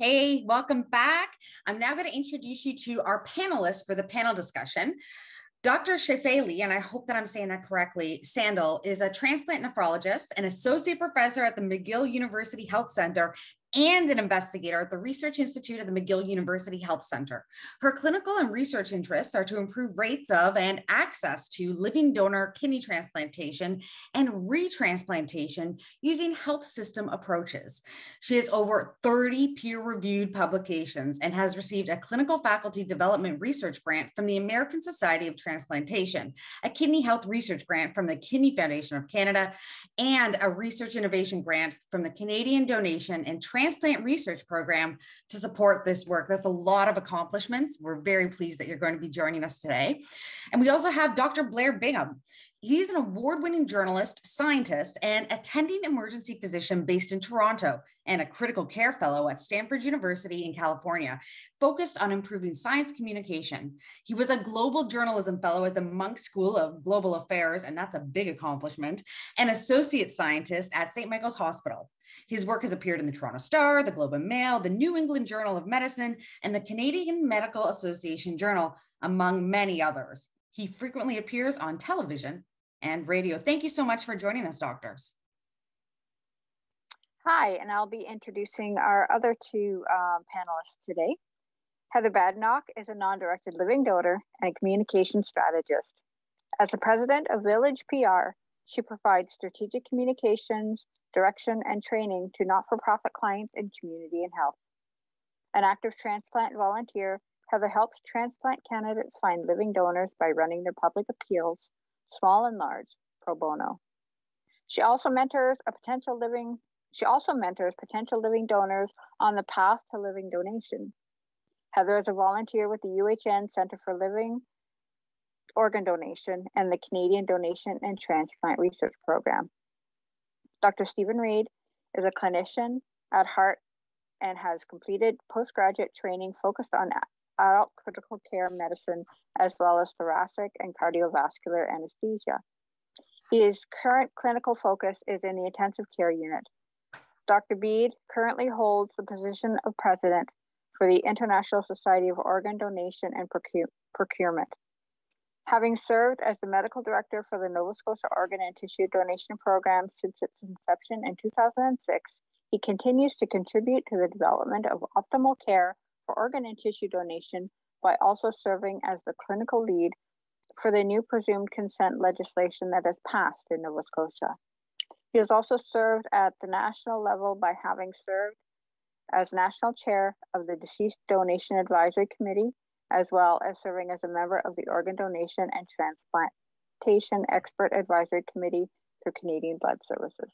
Hey, welcome back. I'm now going to introduce you to our panelists for the panel discussion. Dr. Shaifali, and I hope that I'm saying that correctly, Sandal is a transplant nephrologist, and associate professor at the McGill University Health Center, and an investigator at the Research Institute of the McGill University Health Center. Her clinical and research interests are to improve rates of and access to living donor kidney transplantation and retransplantation using health system approaches. She has over 30 peer reviewed publications and has received a clinical faculty development research grant from the American Society of Transplantation, a kidney health research grant from the Kidney Foundation of Canada, and a research innovation grant from the Canadian Donation and transplant research program to support this work. That's a lot of accomplishments. We're very pleased that you're going to be joining us today. And we also have Dr. Blair Bigham. He's an award winning journalist, scientist, and attending emergency physician based in Toronto, and a critical care fellow at Stanford University in California, focused on improving science communication. He was a global journalism fellow at the Munk School of Global Affairs, and that's a big accomplishment, and associate scientist at St. Michael's Hospital. His work has appeared in the Toronto Star, the Globe and Mail, the New England Journal of Medicine, and the Canadian Medical Association Journal, among many others. He frequently appears on television and radio. Thank you so much for joining us, doctors. Hi, and I'll be introducing our other two um, panelists today. Heather Badenoch is a non-directed living donor and a communication strategist. As the president of Village PR, she provides strategic communications, direction, and training to not for profit clients in community and health. An active transplant volunteer, Heather helps transplant candidates find living donors by running their public appeals, small and large, pro bono. She also mentors a potential living she also mentors potential living donors on the path to living donation. Heather is a volunteer with the UHN Center for Living Organ Donation and the Canadian Donation and Transplant Research Program. Dr. Stephen Beed is a clinician at heart and has completed postgraduate training focused on adult critical care medicine as well as thoracic and cardiovascular anesthesia. His current clinical focus is in the intensive care unit. Dr. Beed currently holds the position of president for the International Society of Organ Donation and Procurement. Having served as the medical director for the Nova Scotia Organ and Tissue Donation Program since its inception in 2006, he continues to contribute to the development of optimal care for organ and tissue donation by also serving as the clinical lead for the new presumed consent legislation that has passed in Nova Scotia. He has also served at the national level by having served as national chair of the Deceased Donation Advisory Committee as well as serving as a member of the Organ Donation and Transplantation Expert Advisory Committee through Canadian Blood Services.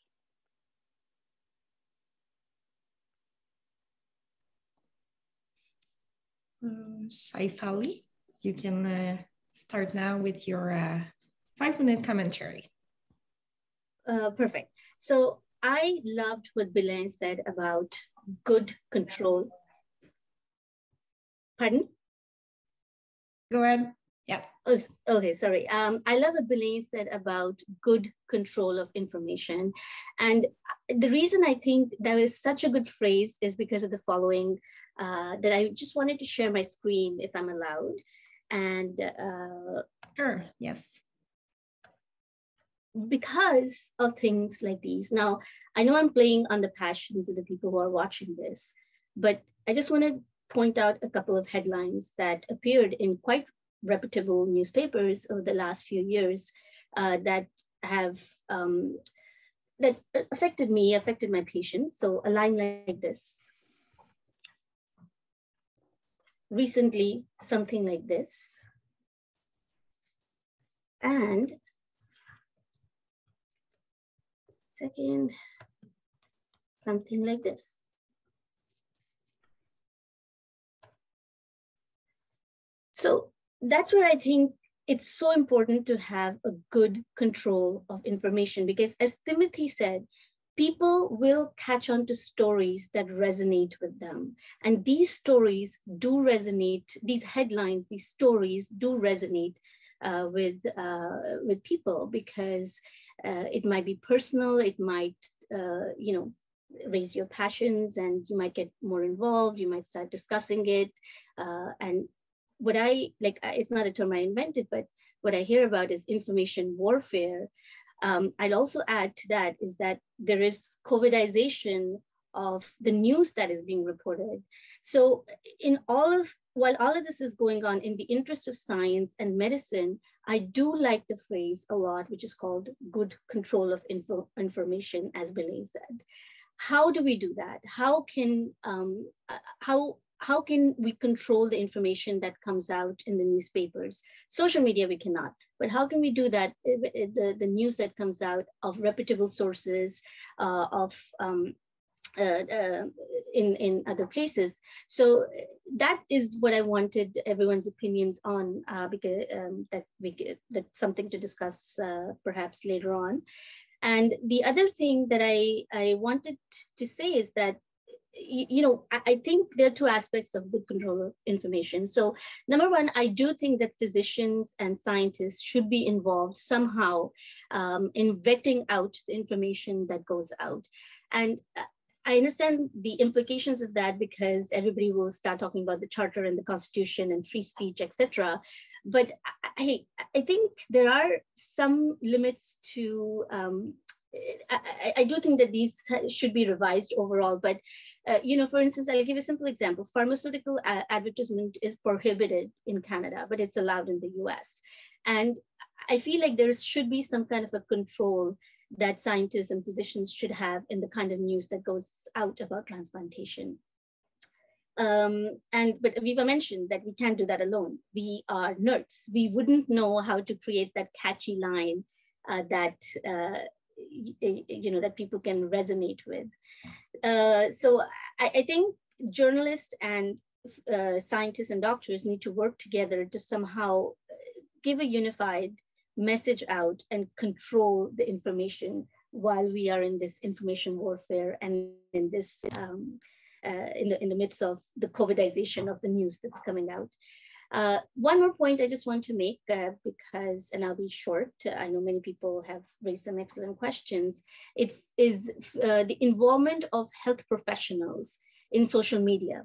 Um, Shaifali, you can uh, start now with your uh, five minute commentary. Uh, perfect. So I loved what Belén said about good control. Pardon? Go ahead. Yeah. Oh, okay, sorry. Um, I love what Belén said about good control of information. And the reason I think that is such a good phrase is because of the following, uh, that I just wanted to share my screen if I'm allowed. And uh, sure, yes. Because of things like these. Now, I know I'm playing on the passions of the people who are watching this, but I just want to point out a couple of headlines that appeared in quite reputable newspapers over the last few years uh, that have um, that affected me, affected my patients. So a line like this. Recently, something like this. And second, something like this. So that's where I think it's so important to have a good control of information because as Timothy said, people will catch on to stories that resonate with them. And these stories do resonate, these headlines, these stories do resonate uh, with, uh, with people because uh, it might be personal, it might, uh, you know, raise your passions and you might get more involved you might start discussing it uh, and what i like it's not a term i invented but what i hear about is information warfare. Um, i'd also add to that is that there is covidization of the news that is being reported. So in all of while all of this is going on in the interest of science and medicine, I do like the phrase a lot, which is called good control of info, information, as Belén said. How do we do that? How can um, uh, how how can we control the information that comes out in the newspapers? Social media, we cannot. But how can we do that? The, the news that comes out of reputable sources, uh, of um, uh, uh, in in other places. So that is what I wanted everyone's opinions on, uh, because um, that we get that something to discuss uh, perhaps later on. And the other thing that I, I wanted to say is that you know, I think there are two aspects of good control of information. So, number one, I do think that physicians and scientists should be involved somehow um, in vetting out the information that goes out. And I understand the implications of that because everybody will start talking about the charter and the constitution and free speech, etc. But I, I think there are some limits to um, I, I, do think that these should be revised overall, but uh, you know, for instance, I'll give a simple example. Pharmaceutical advertisement is prohibited in Canada, but it's allowed in the US. And I feel like there should be some kind of a control that scientists and physicians should have in the kind of news that goes out about transplantation. Um, and but Aviva mentioned that we can't do that alone. We are nerds. We wouldn't know how to create that catchy line uh, that uh, you know that people can resonate with. Uh, so I, I, think journalists and uh, scientists and doctors need to work together to somehow give a unified message out and control the information while we are in this information warfare and in this um, uh, in the in the midst of the covidization of the news that's coming out uh, one more point i just want to make uh, because and i'll be short i know many people have raised some excellent questions it is uh, the involvement of health professionals in social media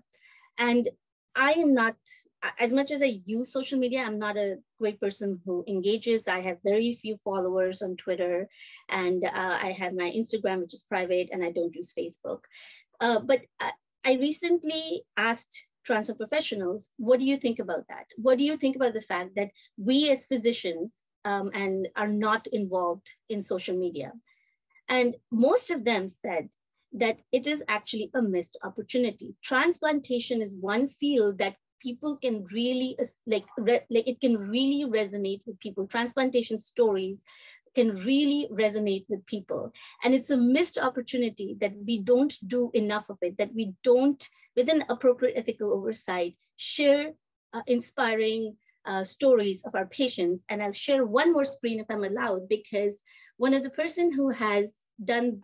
and i am not as much as I use social media, I'm not a great person who engages. I have very few followers on Twitter, and uh, I have my Instagram, which is private, and I don't use Facebook. Uh, but I recently asked transfer professionals, what do you think about that? What do you think about the fact that we as physicians um, and are not involved in social media? And most of them said that it is actually a missed opportunity. Transplantation is one field that people can really like, re, like it can really resonate with people transplantation stories can really resonate with people. And it's a missed opportunity that we don't do enough of it that we don't with an appropriate ethical oversight share uh, inspiring uh, stories of our patients. And i'll share one more screen if i'm allowed because one of the person who has done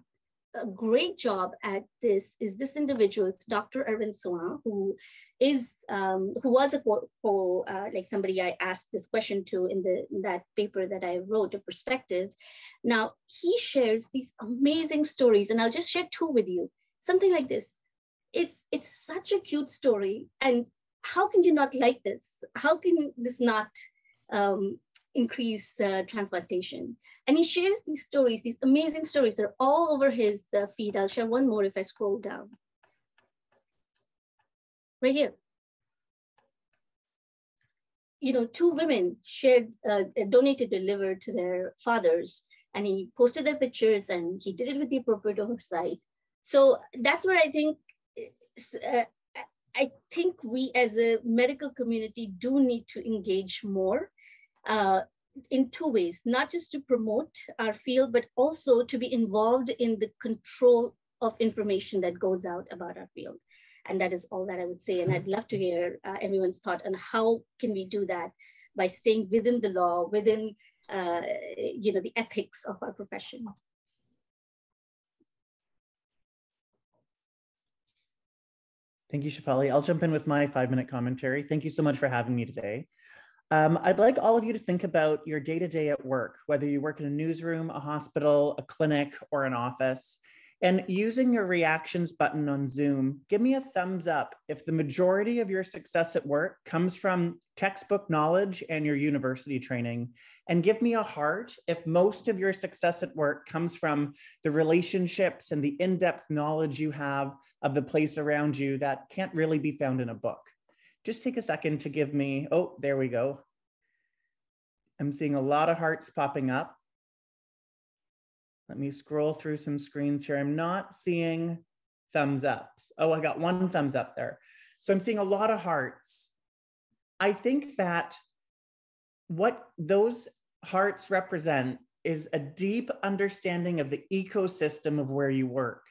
a great job at this is this individual. It's Dr. Arvind Soin, who is um, who was a co, uh, like somebody I asked this question to in the in that paper that I wrote, a perspective. Now he shares these amazing stories, and I'll just share two with you. Something like this. It's it's such a cute story, and how can you not like this? How can this not um, increase uh, transplantation. And he shares these stories, these amazing stories. They're all over his uh, feed. I'll share one more if I scroll down. Right here. You know, two women shared, uh, donated the liver to their fathers, and he posted their pictures and he did it with the appropriate oversight. So that's where I think uh, I think we as a medical community do need to engage more uh, in two ways, not just to promote our field, but also to be involved in the control of information that goes out about our field. And that is all that I would say. And I'd love to hear uh, everyone's thought on how can we do that by staying within the law, within uh, you know, the ethics of our profession. Thank you, Shaifali. I'll jump in with my five minute commentary. Thank you so much for having me today. Um, I'd like all of you to think about your day to day at work, whether you work in a newsroom, a hospital, a clinic, or an office, And using your reactions button on Zoom, give me a thumbs up if the majority of your success at work comes from textbook knowledge and your university training. And give me a heart if most of your success at work comes from the relationships and the in depth knowledge you have of the place around you that can't really be found in a book. Just take a second to give me, oh, there we go. I'm seeing a lot of hearts popping up. Let me scroll through some screens here. I'm not seeing thumbs ups. Oh, I got one thumbs up there. So I'm seeing a lot of hearts. I think that what those hearts represent is a deep understanding of the ecosystem of where you work.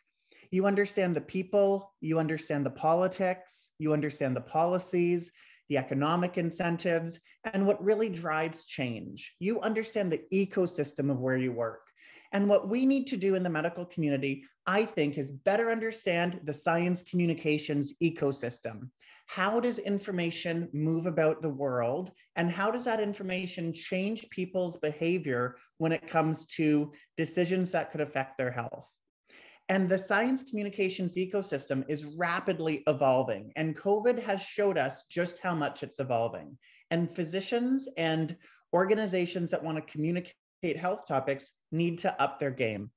You understand the people, you understand the politics, you understand the policies, the economic incentives, and what really drives change. You understand the ecosystem of where you work. And what we need to do in the medical community, I think, is better understand the science communications ecosystem. How does information move about the world? And how does that information change people's behavior when it comes to decisions that could affect their health? And the science communications ecosystem is rapidly evolving, and COVID has showed us just how much it's evolving. And physicians and organizations that want to communicate health topics need to up their game.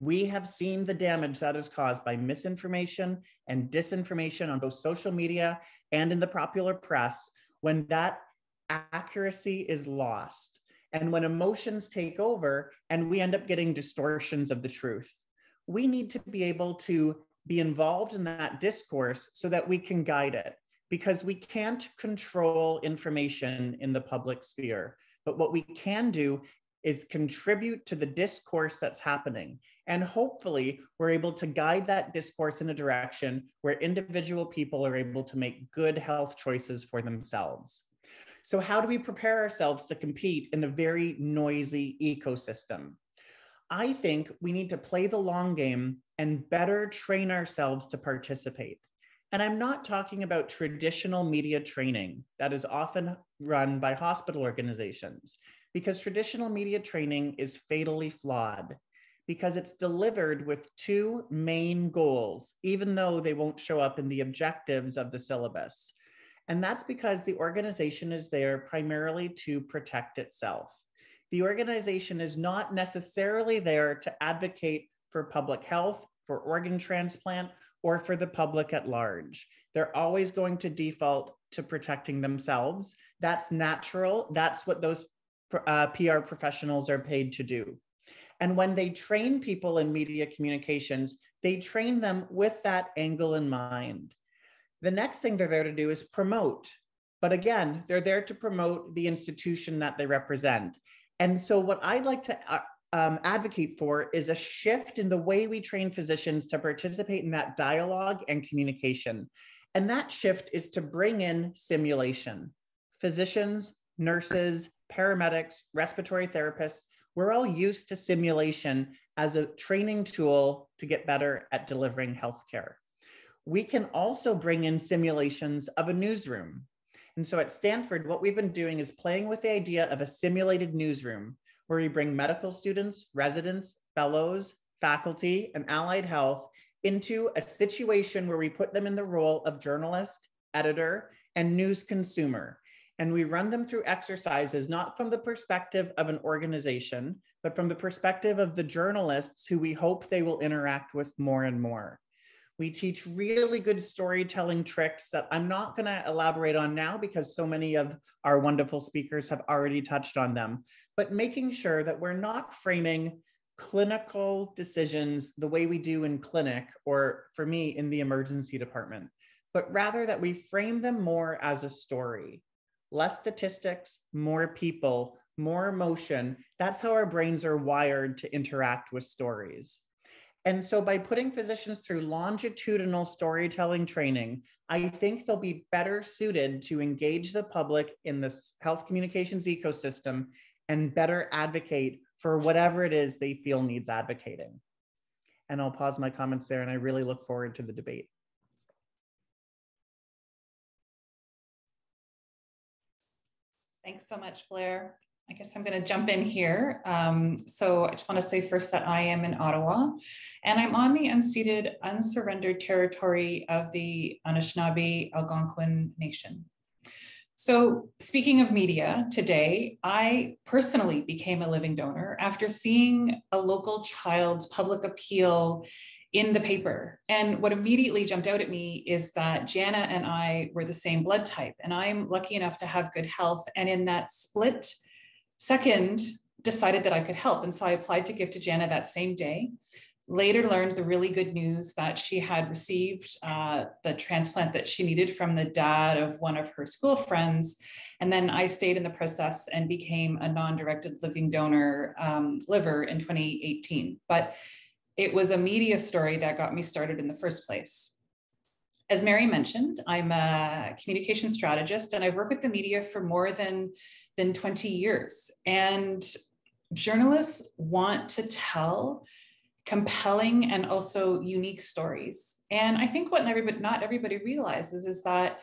We have seen the damage that is caused by misinformation and disinformation on both social media and in the popular press when that accuracy is lost and when emotions take over and we end up getting distortions of the truth. We need to be able to be involved in that discourse so that we can guide it because we can't control information in the public sphere. But what we can do is contribute to the discourse that's happening. And hopefully, we're able to guide that discourse in a direction where individual people are able to make good health choices for themselves. So, how do we prepare ourselves to compete in a very noisy ecosystem? I think we need to play the long game and better train ourselves to participate. And I'm not talking about traditional media training that is often run by hospital organizations because traditional media training is fatally flawed because it's delivered with two main goals, even though they won't show up in the objectives of the syllabus. And that's because the organization is there primarily to protect itself. The organization is not necessarily there to advocate for public health, for organ transplant, or for the public at large. They're always going to default to protecting themselves. That's natural. That's what those uh, PR professionals are paid to do. And when they train people in media communications, they train them with that angle in mind. The next thing they're there to do is promote. But again, they're there to promote the institution that they represent. And so, what I'd like to uh, um, advocate for is a shift in the way we train physicians to participate in that dialogue and communication. And that shift is to bring in simulation. Physicians, nurses, paramedics, respiratory therapists, we're all used to simulation as a training tool to get better at delivering healthcare. We can also bring in simulations of a newsroom. And so at Stanford, what we've been doing is playing with the idea of a simulated newsroom where we bring medical students, residents, fellows, faculty, and allied health into a situation where we put them in the role of journalist, editor, and news consumer and we run them through exercises not from the perspective of an organization, but from the perspective of the journalists who we hope they will interact with more and more. We teach really good storytelling tricks that I'm not going to elaborate on now because so many of our wonderful speakers have already touched on them, but making sure that we're not framing clinical decisions the way we do in clinic or for me in the emergency department, but rather that we frame them more as a story less statistics, more people, more emotion. That's how our brains are wired to interact with stories. And so, by putting physicians through longitudinal storytelling training, I think they'll be better suited to engage the public in the health communications ecosystem and better advocate for whatever it is they feel needs advocating. And I'll pause my comments there, and I really look forward to the debate. Thanks so much, Blair. I guess I'm going to jump in here. Um, so I just want to say first that I am in Ottawa and I'm on the unceded, unsurrendered territory of the Anishinaabe Algonquin Nation. So speaking of media today, I personally became a living donor after seeing a local child's public appeal in the paper. And what immediately jumped out at me is that Jana and I were the same blood type, and I'm lucky enough to have good health. And in that split Second, decided that I could help. And so I applied to give to Jana that same day. Later learned the really good news that she had received uh, the transplant that she needed from the dad of one of her school friends. And then I stayed in the process and became a non-directed living donor um, liver in 2018. But it was a media story that got me started in the first place. As Mary mentioned, I'm a communication strategist and I've worked with the media for more than than 20 years. And journalists want to tell compelling and also unique stories. And I think what everybody, not everybody realizes is that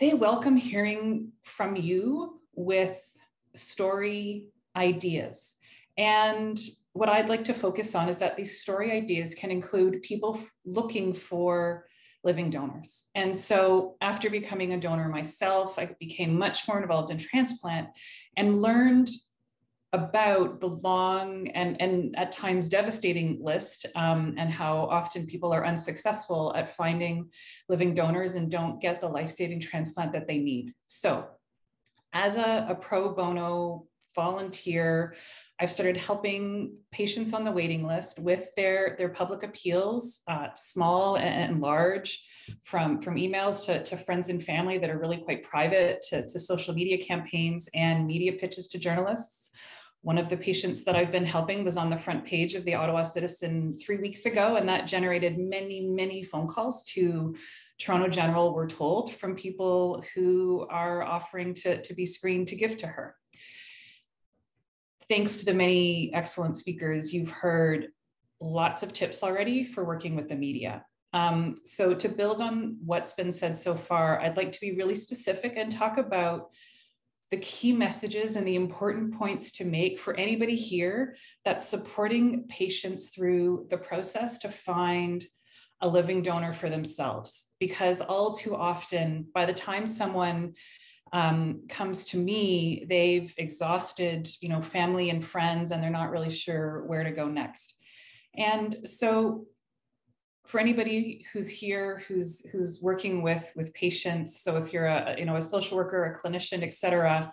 they welcome hearing from you with story ideas. And what I'd like to focus on is that these story ideas can include people looking for living donors. And so after becoming a donor myself, I became much more involved in transplant and learned about the long and, and at times devastating list um, and how often people are unsuccessful at finding living donors and don't get the life-saving transplant that they need. So as a, a pro bono volunteer, I've started helping patients on the waiting list with their, their public appeals, uh, small and large, from, from emails to, to friends and family that are really quite private, to, to social media campaigns and media pitches to journalists. One of the patients that I've been helping was on the front page of the Ottawa Citizen three weeks ago, and that generated many, many phone calls to Toronto General, we're told, from people who are offering to, to be screened to give to her thanks to the many excellent speakers, you've heard lots of tips already for working with the media. Um, so to build on what's been said so far, I'd like to be really specific and talk about the key messages and the important points to make for anybody here that's supporting patients through the process to find a living donor for themselves. Because all too often, by the time someone um, comes to me, they've exhausted, you know, family and friends, and they're not really sure where to go next. And so, for anybody who's here, who's who's working with with patients, so if you're a you know a social worker, a clinician, et cetera,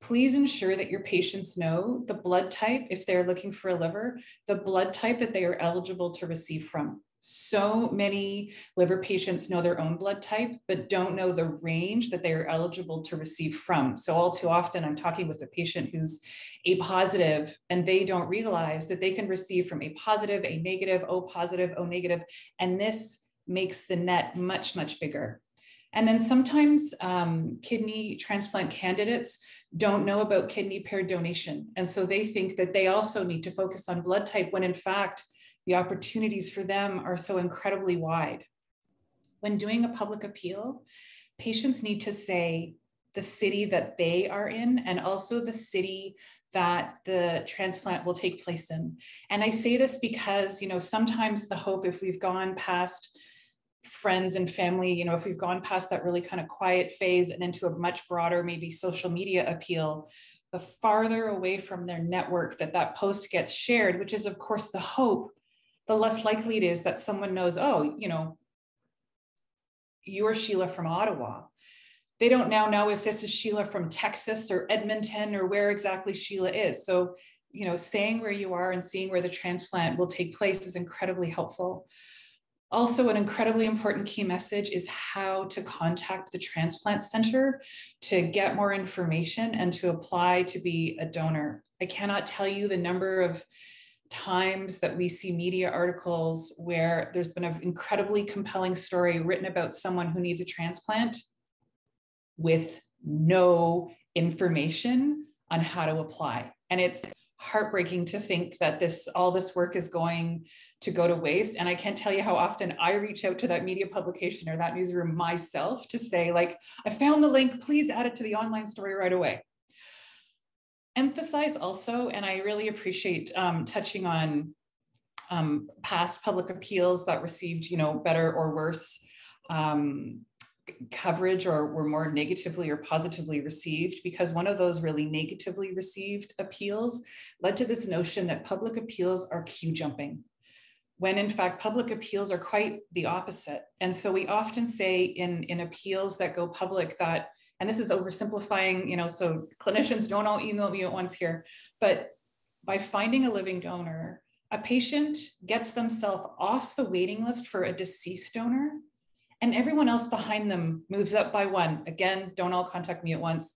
please ensure that your patients know the blood type if they're looking for a liver, the blood type that they are eligible to receive from. So many liver patients know their own blood type, but don't know the range that they are eligible to receive from. So, all too often, I'm talking with a patient who's A positive, and they don't realize that they can receive from A positive, A negative, O positive, O negative, and this makes the net much, much bigger. And then sometimes um, kidney transplant candidates don't know about kidney paired donation. And so they think that they also need to focus on blood type when in fact, the opportunities for them are so incredibly wide. When doing a public appeal, patients need to say the city that they are in and also the city that the transplant will take place in. And I say this because, you know, sometimes the hope, if we've gone past friends and family, you know, if we've gone past that really kind of quiet phase and into a much broader, maybe social media appeal, the farther away from their network that that post gets shared, which is, of course, the hope the less likely it is that someone knows, oh, you know, you're Sheila from Ottawa. They don't now know if this is Sheila from Texas or Edmonton or where exactly Sheila is. So, you know, saying where you are and seeing where the transplant will take place is incredibly helpful. Also, an incredibly important key message is how to contact the transplant center to get more information and to apply to be a donor. I cannot tell you the number of times that we see media articles where there's been an incredibly compelling story written about someone who needs a transplant with no information on how to apply. And it's heartbreaking to think that this all this work is going to go to waste. And i can't tell you how often i reach out to that media publication or that newsroom myself to say like i found the link. Please add it to the online story right away emphasize also, and I really appreciate um, touching on um, past public appeals that received, you know, better or worse um, coverage or were more negatively or positively received because one of those really negatively received appeals led to this notion that public appeals are queue jumping when in fact public appeals are quite the opposite. And so we often say in in appeals that go public that and this is oversimplifying you know so clinicians don't all email me at once here but by finding a living donor a patient gets themselves off the waiting list for a deceased donor and everyone else behind them moves up by one. Again, don't all contact me at once.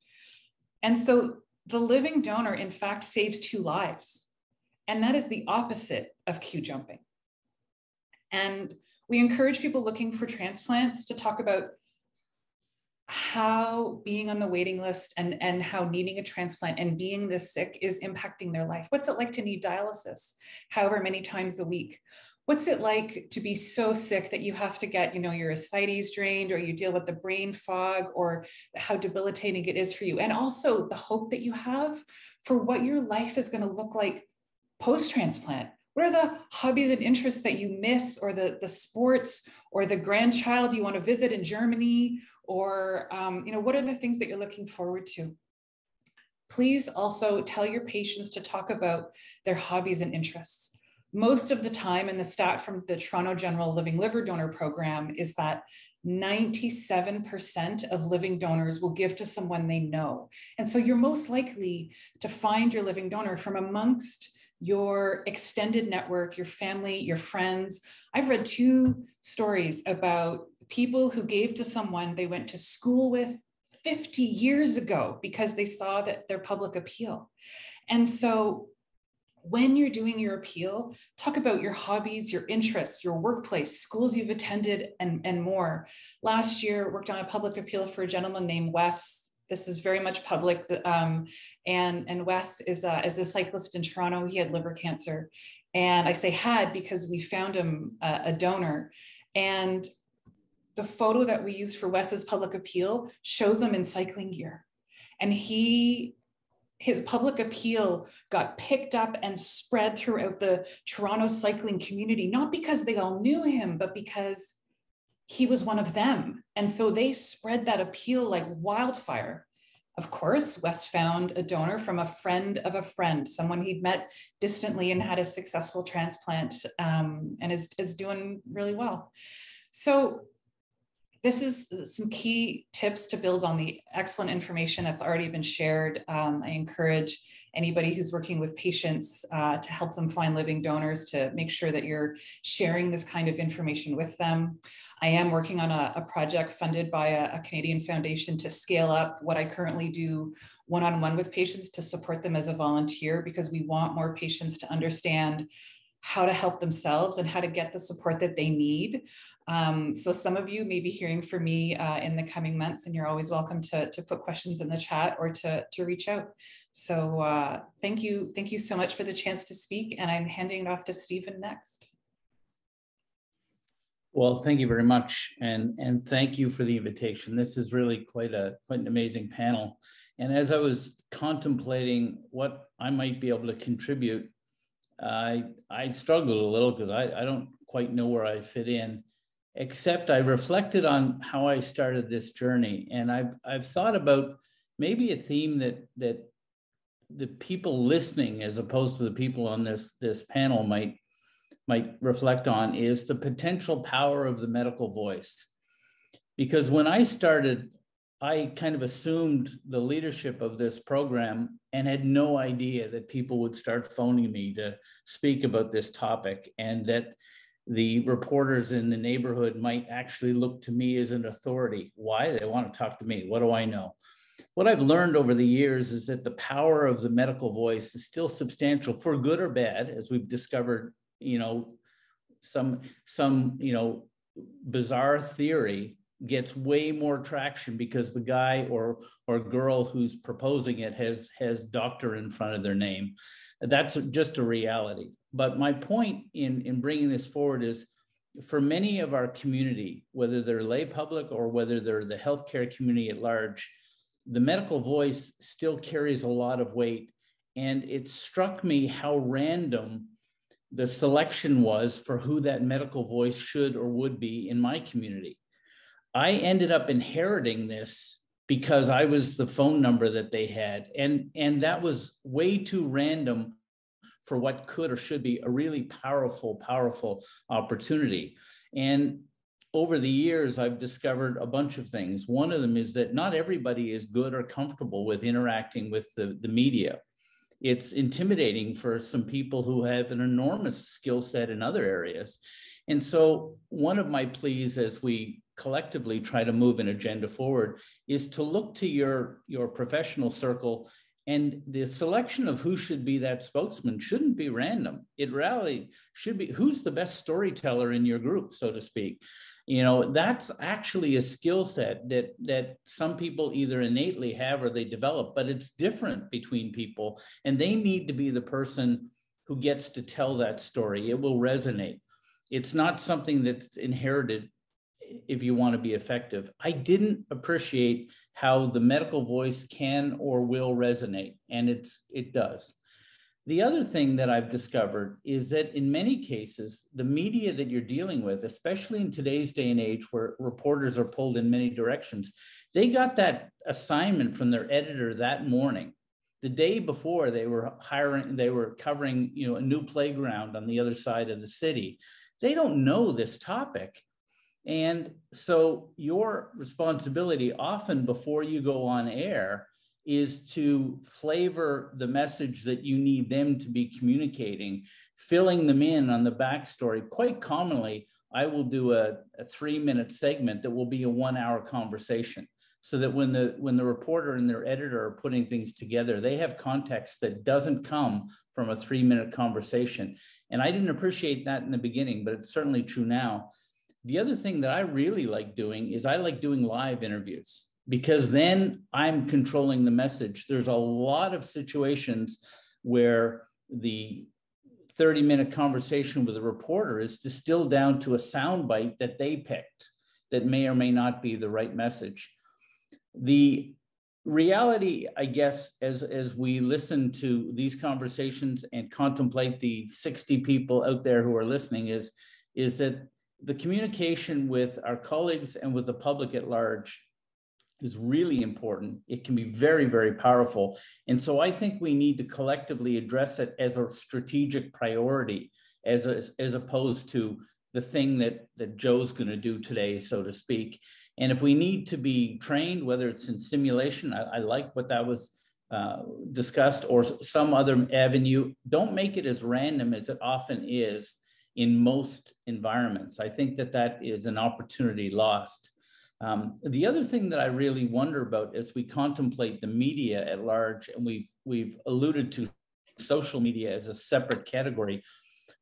And so the living donor, in fact, saves two lives. And that is the opposite of queue jumping. And we encourage people looking for transplants to talk about how being on the waiting list and, and how needing a transplant and being this sick is impacting their life. What's it like to need dialysis however many times a week? what's it like to be so sick that you have to get you know your ascites drained or you deal with the brain fog or how debilitating it is for you and also the hope that you have for what your life is going to look like post transplant what are the hobbies and interests that you miss or the, the sports or the grandchild you want to visit in germany or um, you know what are the things that you're looking forward to please also tell your patients to talk about their hobbies and interests most of the time, and the stat from the Toronto General Living Liver Donor Program is that 97% of living donors will give to someone they know. And so you're most likely to find your living donor from amongst your extended network, your family, your friends. I've read two stories about people who gave to someone they went to school with 50 years ago because they saw that their public appeal. And so when you're doing your appeal, talk about your hobbies, your interests, your workplace, schools you've attended, and, and more. Last year, worked on a public appeal for a gentleman named Wes. This is very much public. Um, and, and Wes is a, is a cyclist in Toronto. He had liver cancer. And I say had because we found him a, a donor. And the photo that we used for Wes's public appeal shows him in cycling gear. And he his public appeal got picked up and spread throughout the Toronto cycling community, not because they all knew him, but because he was one of them. And so they spread that appeal like wildfire. Of course, Wes found a donor from a friend of a friend, someone he'd met distantly and had a successful transplant um, and is, is doing really well. So this is some key tips to build on the excellent information that's already been shared. Um, I encourage anybody who's working with patients uh, to help them find living donors to make sure that you're sharing this kind of information with them. I am working on a, a project funded by a, a, Canadian foundation to scale up what I currently do one-on-one -on -one with patients to support them as a volunteer because we want more patients to understand how to help themselves and how to get the support that they need. Um, so some of you may be hearing from me uh, in the coming months and you're always welcome to, to put questions in the chat or to, to reach out. So uh, thank you. Thank you so much for the chance to speak and I'm handing it off to Stephen next. Well, thank you very much. And, and thank you for the invitation. This is really quite a quite an amazing panel. And as I was contemplating what I might be able to contribute, I, I struggled a little because I, I don't quite know where I fit in except I reflected on how I started this journey, and I've I've thought about maybe a theme that that the people listening, as opposed to the people on this this panel, might might reflect on is the potential power of the medical voice. Because when I started, I kind of assumed the leadership of this program and had no idea that people would start phoning me to speak about this topic and that the reporters in the neighborhood might actually look to me as an authority. Why? They want to talk to me. What do I know? What I've learned over the years is that the power of the medical voice is still substantial for good or bad, as we've discovered, you know, some some, you know, bizarre theory gets way more traction because the guy or or girl who's proposing it has has doctor in front of their name. That's just a reality. But my point in, in bringing this forward is for many of our community, whether they're lay public or whether they're the healthcare community at large, the medical voice still carries a lot of weight And it struck me how random the selection was for who that medical voice should or would be in my community. I ended up inheriting this because I was the phone number that they had. And, and that was way too random for what could or should be a really powerful, powerful opportunity. And over the years, I've discovered a bunch of things. One of them is that not everybody is good or comfortable with interacting with the, the media. It's intimidating for some people who have an enormous skill set in other areas. And so, one of my pleas as we collectively try to move an agenda forward is to look to your, your professional circle and the selection of who should be that spokesman shouldn't be random. It really should be who's the best storyteller in your group, so to speak. You know, that's actually a skill set that that some people either innately have or they develop, but it's different between people, and they need to be the person who gets to tell that story. It will resonate. It's not something that's inherited if you want to be effective. I didn't appreciate how the medical voice can or will resonate, and it's it does. The other thing that I've discovered is that in many cases, the media that you're dealing with, especially in today's day and age where reporters are pulled in many directions, they got that assignment from their editor that morning. The day before they were hiring, they were covering, you know, a new playground on the other side of the city. They don't know this topic. And so your responsibility often before you go on air is to flavor the message that you need them to be communicating, filling them in on the backstory. Quite commonly, I will do a, a three minute segment that will be a one hour conversation so that when the when the reporter and their editor are putting things together they have context that doesn't come from a 3 minute conversation and i didn't appreciate that in the beginning but it's certainly true now the other thing that I really like doing is I like doing live interviews because then I'm controlling the message. There's a lot of situations where the 30 minute conversation with a reporter is distilled down to a soundbite that they picked that may or may not be the right message. The reality, I guess, as, as we listen to these conversations and contemplate the 60 people out there who are listening, is, is that the communication with our colleagues and with the public at large is really important. It can be very, very powerful. And so I think we need to collectively address it as a strategic priority, as, a, as opposed to the thing that, that Joe's going to do today, so to speak. And if we need to be trained, whether it's in simulation, I, I like what that was uh, discussed, or some other avenue, don't make it as random as it often is in most environments. I think that that is an opportunity lost. Um, the other thing that I really wonder about as we contemplate the media at large, and we've we've alluded to social media as a separate category,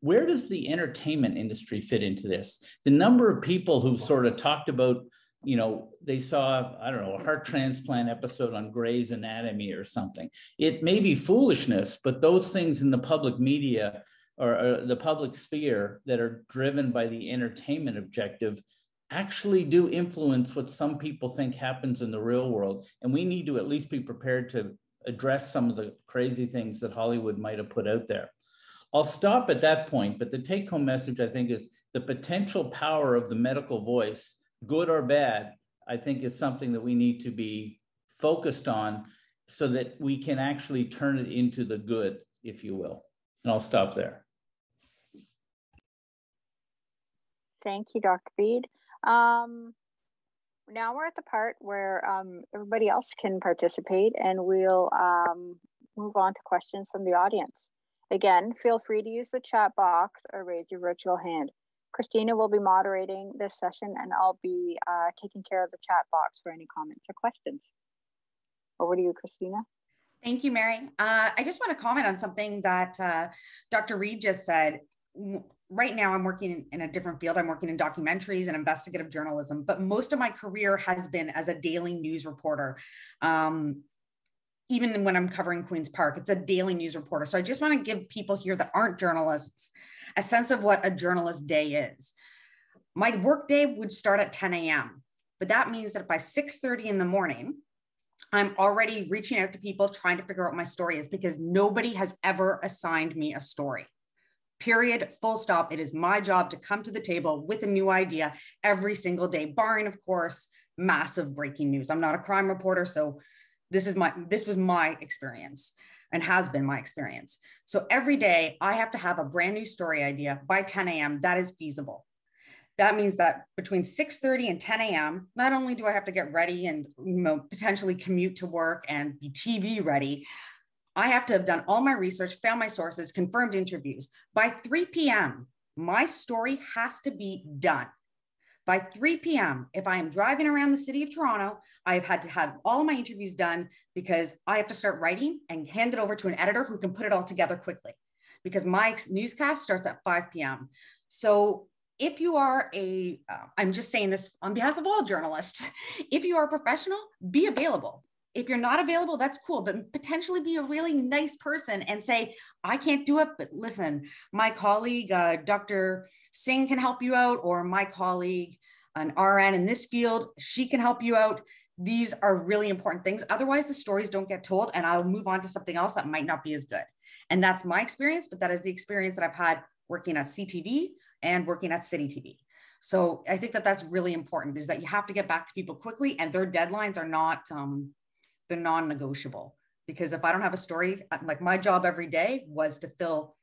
where does the entertainment industry fit into this? The number of people who've sort of talked about, you know, they saw, I don't know, a heart transplant episode on Grey's Anatomy or something. It may be foolishness, but those things in the public media or, or the public sphere that are driven by the entertainment objective actually do influence what some people think happens in the real world. And we need to at least be prepared to address some of the crazy things that Hollywood might have put out there. I'll stop at that point, but the take home message I think is the potential power of the medical voice, good or bad, I think is something that we need to be focused on so that we can actually turn it into the good, if you will. And I'll stop there. Thank you, Dr. Beed. Um, now we're at the part where um, everybody else can participate and we'll um, move on to questions from the audience. Again, feel free to use the chat box or raise your virtual hand. Cristina will be moderating this session and I'll be uh, taking care of the chat box for any comments or questions. Over to you, Cristina. Thank you, Mary. Uh, I just want to comment on something that uh, Dr. Beed just said right now I'm working in, a different field. I'm working in documentaries and investigative journalism, but most of my career has been as a daily news reporter. Um, even when I'm covering Queen's Park, it's a daily news reporter. So I just want to give people here that aren't journalists a sense of what a journalist day is. My work day would start at 10 a.m., but that means that by 6:30 in the morning, I'm already reaching out to people trying to figure out what my story is because nobody has ever assigned me a story. Period, full stop. It is my job to come to the table with a new idea every single day, barring, of course, massive breaking news. I'm not a crime reporter, so this is my this was my experience and has been my experience. So every day I have to have a brand new story idea by 10 a.m. that is feasible. That means that between 6:30 and 10 a.m., not only do I have to get ready and you know potentially commute to work and be TV ready, I have to have done all my research, found my sources, confirmed interviews. By 3 p.m., my story has to be done. By 3 p.m., if I am driving around the city of Toronto, I've had to have all of my interviews done because I have to start writing and hand it over to an editor who can put it all together quickly because my newscast starts at 5 p.m. So if you are a, am uh, just saying this on behalf of all journalists, (laughs) if you are a professional, be available. If you're not available, that's cool, but potentially be a really nice person and say, I can't do it, but listen, my colleague, uh, Dr. Singh can help you out, or my colleague, an RN in this field, she can help you out. These are really important things. Otherwise, the stories don't get told, and I'll move on to something else that might not be as good. And that's my experience, but that is the experience that I've had working at CTV and working at City TV. So I think that that's really important is that you have to get back to people quickly and their deadlines are not, um, they're non-negotiable because if I don't have a story, like my job every day was to fill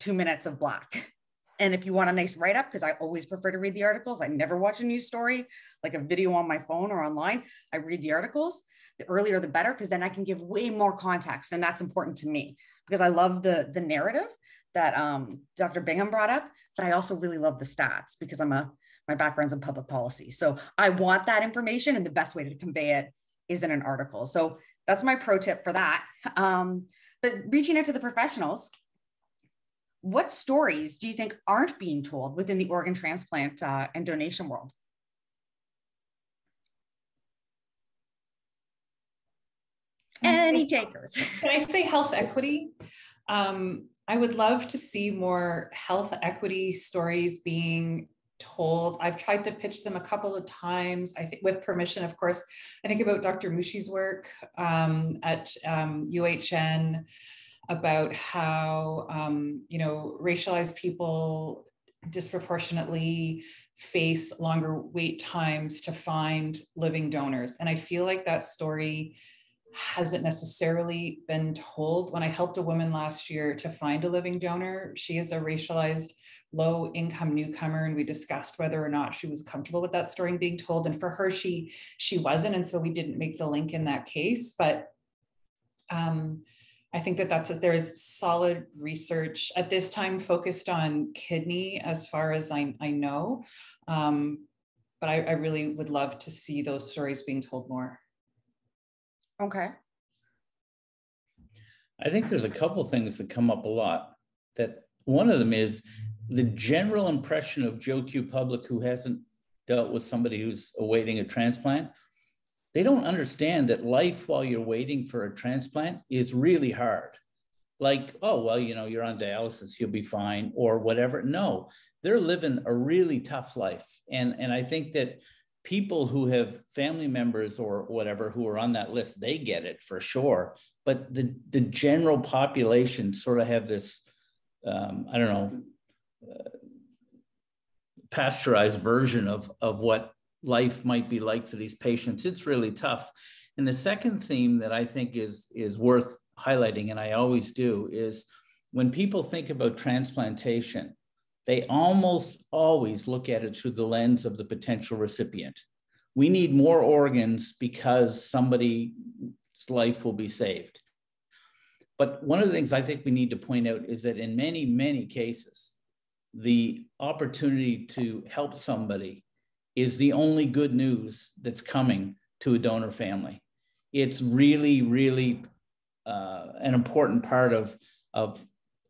two minutes of black. And if you want a nice write up, because I always prefer to read the articles, I never watch a news story, like a video on my phone or online. I read the articles. The earlier the better, because then I can give way more context, and that's important to me because I love the the narrative that um, Dr. Bigham brought up, but I also really love the stats because I'm a my background's in public policy. So I want that information, and the best way to convey it is in an article. So that's my pro tip for that. Um, but reaching out to the professionals, what stories do you think aren't being told within the organ transplant uh, and donation world? Any takers? (laughs) Can I say health equity? Um, I would love to see more health equity stories being told. I've tried to pitch them a couple of times, I think with permission, of course. I think about Dr. Mucsi's work um, at um, UHN about how, um, you know, racialized people disproportionately face longer wait times to find living donors. And I feel like that story hasn't necessarily been told. When I helped a woman last year to find a living donor, she is a racialized low income newcomer and we discussed whether or not she was comfortable with that story being told and for her she she wasn't and so we didn't make the link in that case but um, I think that that's there is solid research at this time focused on kidney as far as I, I know um, but I, I really would love to see those stories being told more. Okay. I think there's a couple things that come up a lot. That one of them is the general impression of Joe Q public who hasn't dealt with somebody who's awaiting a transplant. They don't understand that life while you're waiting for a transplant is really hard. Like, oh, well, you know, you're on dialysis, you'll be fine, or whatever. No, they're living a really tough life. And, and I think that people who have family members or whatever who are on that list, they get it for sure. But the, the general population sort of have this, um, I don't know, pasteurized version of, of what life might be like for these patients. It's really tough. And the second theme that I think is, is worth highlighting, and I always do, is when people think about transplantation, they almost always look at it through the lens of the potential recipient. We need more organs because somebody's life will be saved. But one of the things I think we need to point out is that in many, many cases, the opportunity to help somebody is the only good news that's coming to a donor family. It's really, really uh, an important part of, of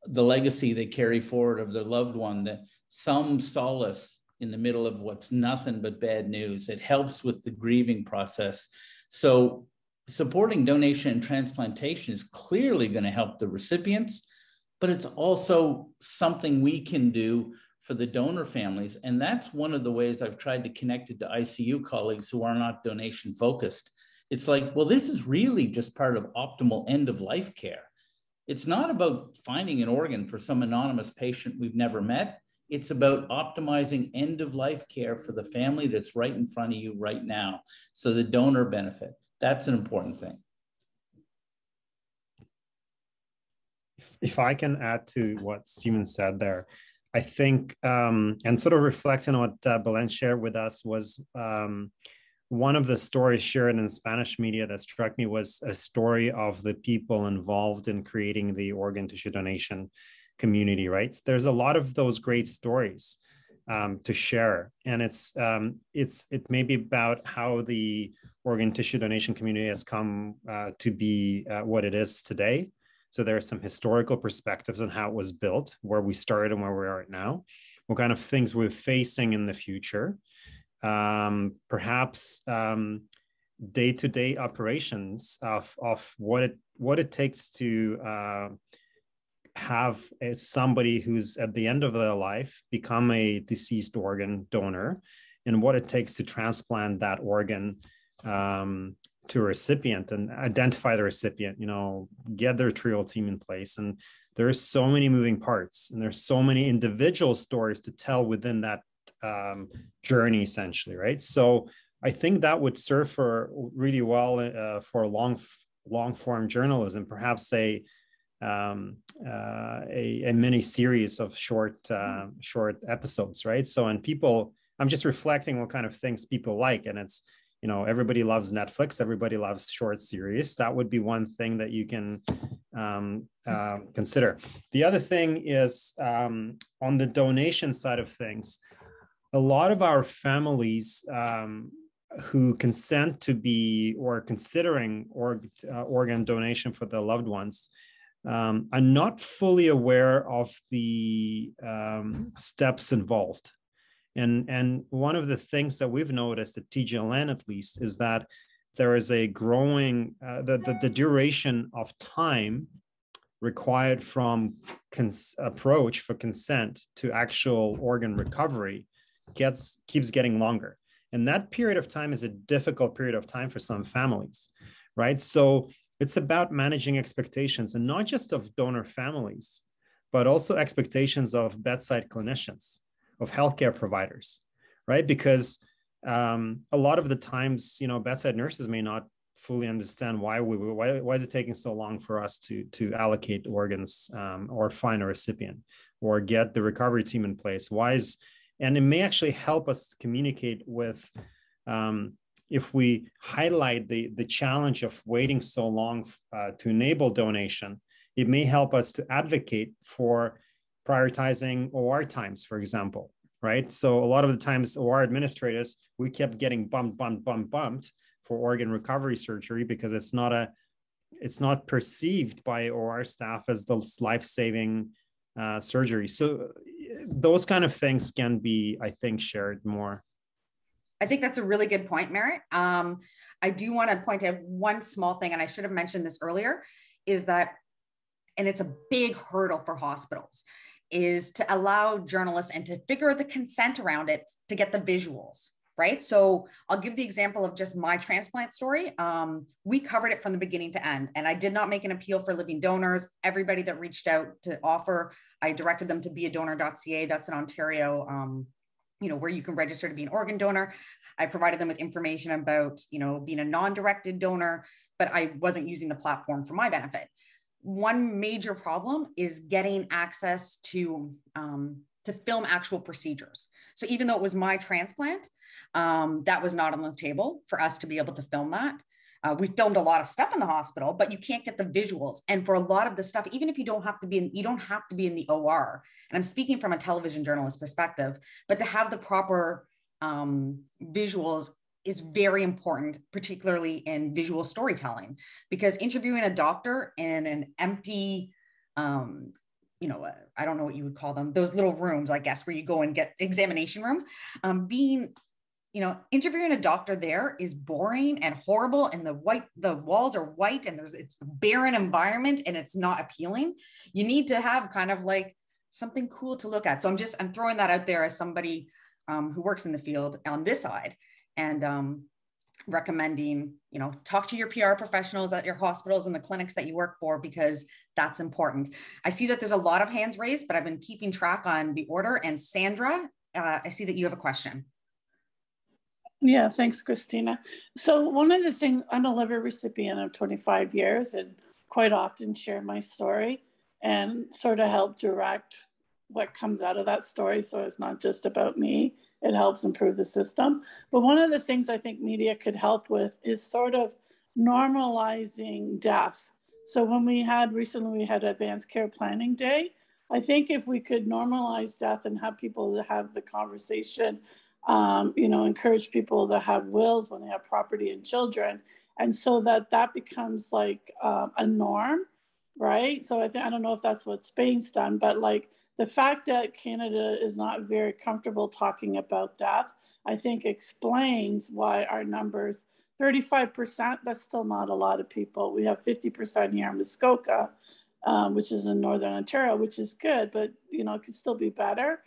the legacy they carry forward of their loved one, that some solace in the middle of what's nothing but bad news. It helps with the grieving process. So supporting donation and transplantation is clearly going to help the recipients, but it's also something we can do for the donor families. And that's one of the ways I've tried to connect it to ICU colleagues who are not donation focused. it's like, well, this is really just part of optimal end of life care. It's not about finding an organ for some anonymous patient we've never met. It's about optimizing end of life care for the family that's right in front of you right now. So the donor benefit, that's an important thing. If, if I can add to what Stephen said there, I think, um, and sort of reflecting on what uh, Belén shared with us was um, one of the stories shared in Spanish media that struck me was a story of the people involved in creating the organ tissue donation community, right? There's a lot of those great stories um, to share, and it's um, it's it may be about how the organ tissue donation community has come uh, to be uh, what it is today. So there are some historical perspectives on how it was built, where we started and where we are now, what kind of things we're facing in the future, um, perhaps um, day-to-day operations of, of what it what it takes to uh, have a, somebody who's at the end of their life become a deceased organ donor and what it takes to transplant that organ um, to a recipient and identify the recipient you know get their trial team in place. And there's so many moving parts and there's so many individual stories to tell within that um, journey essentially right? So i think that would serve for really well uh, for long long form journalism perhaps a um, uh, a, a, mini series of short uh, short episodes right? So and people i'm just reflecting what kind of things people like and it's you know everybody loves netflix everybody loves short series that would be one thing that you can um, uh, consider the other thing is um, on the donation side of things a lot of our families um, who consent to be or considering org, uh, organ donation for their loved ones um, are not fully aware of the um, steps involved. And, and one of the things that we've noticed at TGLN at least is that there is a growing, uh, the, the, the, duration of time required from cons- approach for consent to actual organ recovery gets keeps getting longer. And that period of time is a difficult period of time for some families, right? So it's about managing expectations and not just of donor families, but also expectations of bedside clinicians of healthcare providers, right? Because um, a lot of the times, you know, bedside nurses may not fully understand why we why, why is it taking so long for us to to allocate organs um, or find a recipient or get the recovery team in place. Why is and it may actually help us communicate with um, if we highlight the the challenge of waiting so long uh, to enable donation. It may help us to advocate for prioritizing OR times, for example, right? So a lot of the times OR administrators, we kept getting bumped, bumped, bumped, bumped for organ recovery surgery because it's not a, it's not perceived by OR staff as the life-saving uh, surgery. So those kind of things can be, I think, shared more. I think that's a really good point, Merritt. Um, I do want to point out one small thing, and I should have mentioned this earlier, is that, and it's a big hurdle for hospitals, is to allow journalists and to figure the consent around it to get the visuals right? So i'll give the example of just my transplant story. Um, we covered it from the beginning to end and i did not make an appeal for living donors. Everybody that reached out to offer i directed them to beadonor.ca that's in ontario um, you know where you can register to be an organ donor. I provided them with information about you know being a non-directed donor but i wasn't using the platform for my benefit one major problem is getting access to um, to film actual procedures. So even though it was my transplant, um, that was not on the table for us to be able to film that. Uh, we filmed a lot of stuff in the hospital, but you can't get the visuals. And for a lot of the stuff, even if you don't have to be in, you don't have to be in the OR. And I'm speaking from a television journalist perspective, but to have the proper um, visuals is very important, particularly in visual storytelling, because interviewing a doctor in an empty, um, you know, I don't know what you would call them, those little rooms, I guess, where you go and get examination room, um, being, you know, interviewing a doctor there is boring and horrible, and the white, the walls are white, and there's it's barren environment, and it's not appealing. You need to have kind of like something cool to look at. So I'm just I'm throwing that out there as somebody um, who works in the field on this side and um, recommending, you know, talk to your PR professionals at your hospitals and the clinics that you work for because that's important. I see that there's a lot of hands raised, but I've been keeping track on the order. And Sandra, uh, I see that you have a question. Yeah, thanks, Cristina. So one of the things, I'm a liver recipient of 25 years and quite often share my story and sort of help direct what comes out of that story. So it's not just about me it helps improve the system. But one of the things I think media could help with is sort of normalizing death. So when we had recently we had advanced care planning day, I think if we could normalize death and have people have the conversation, um, you know, encourage people to have wills when they have property and children, and so that that becomes like um, a norm, right? So I think I don't know if that's what Spain's done, but like the fact that Canada is not very comfortable talking about death, I think explains why our numbers 35%, that's still not a lot of people. We have 50% here in Muskoka, um, which is in Northern Ontario, which is good, but you know, it could still be better.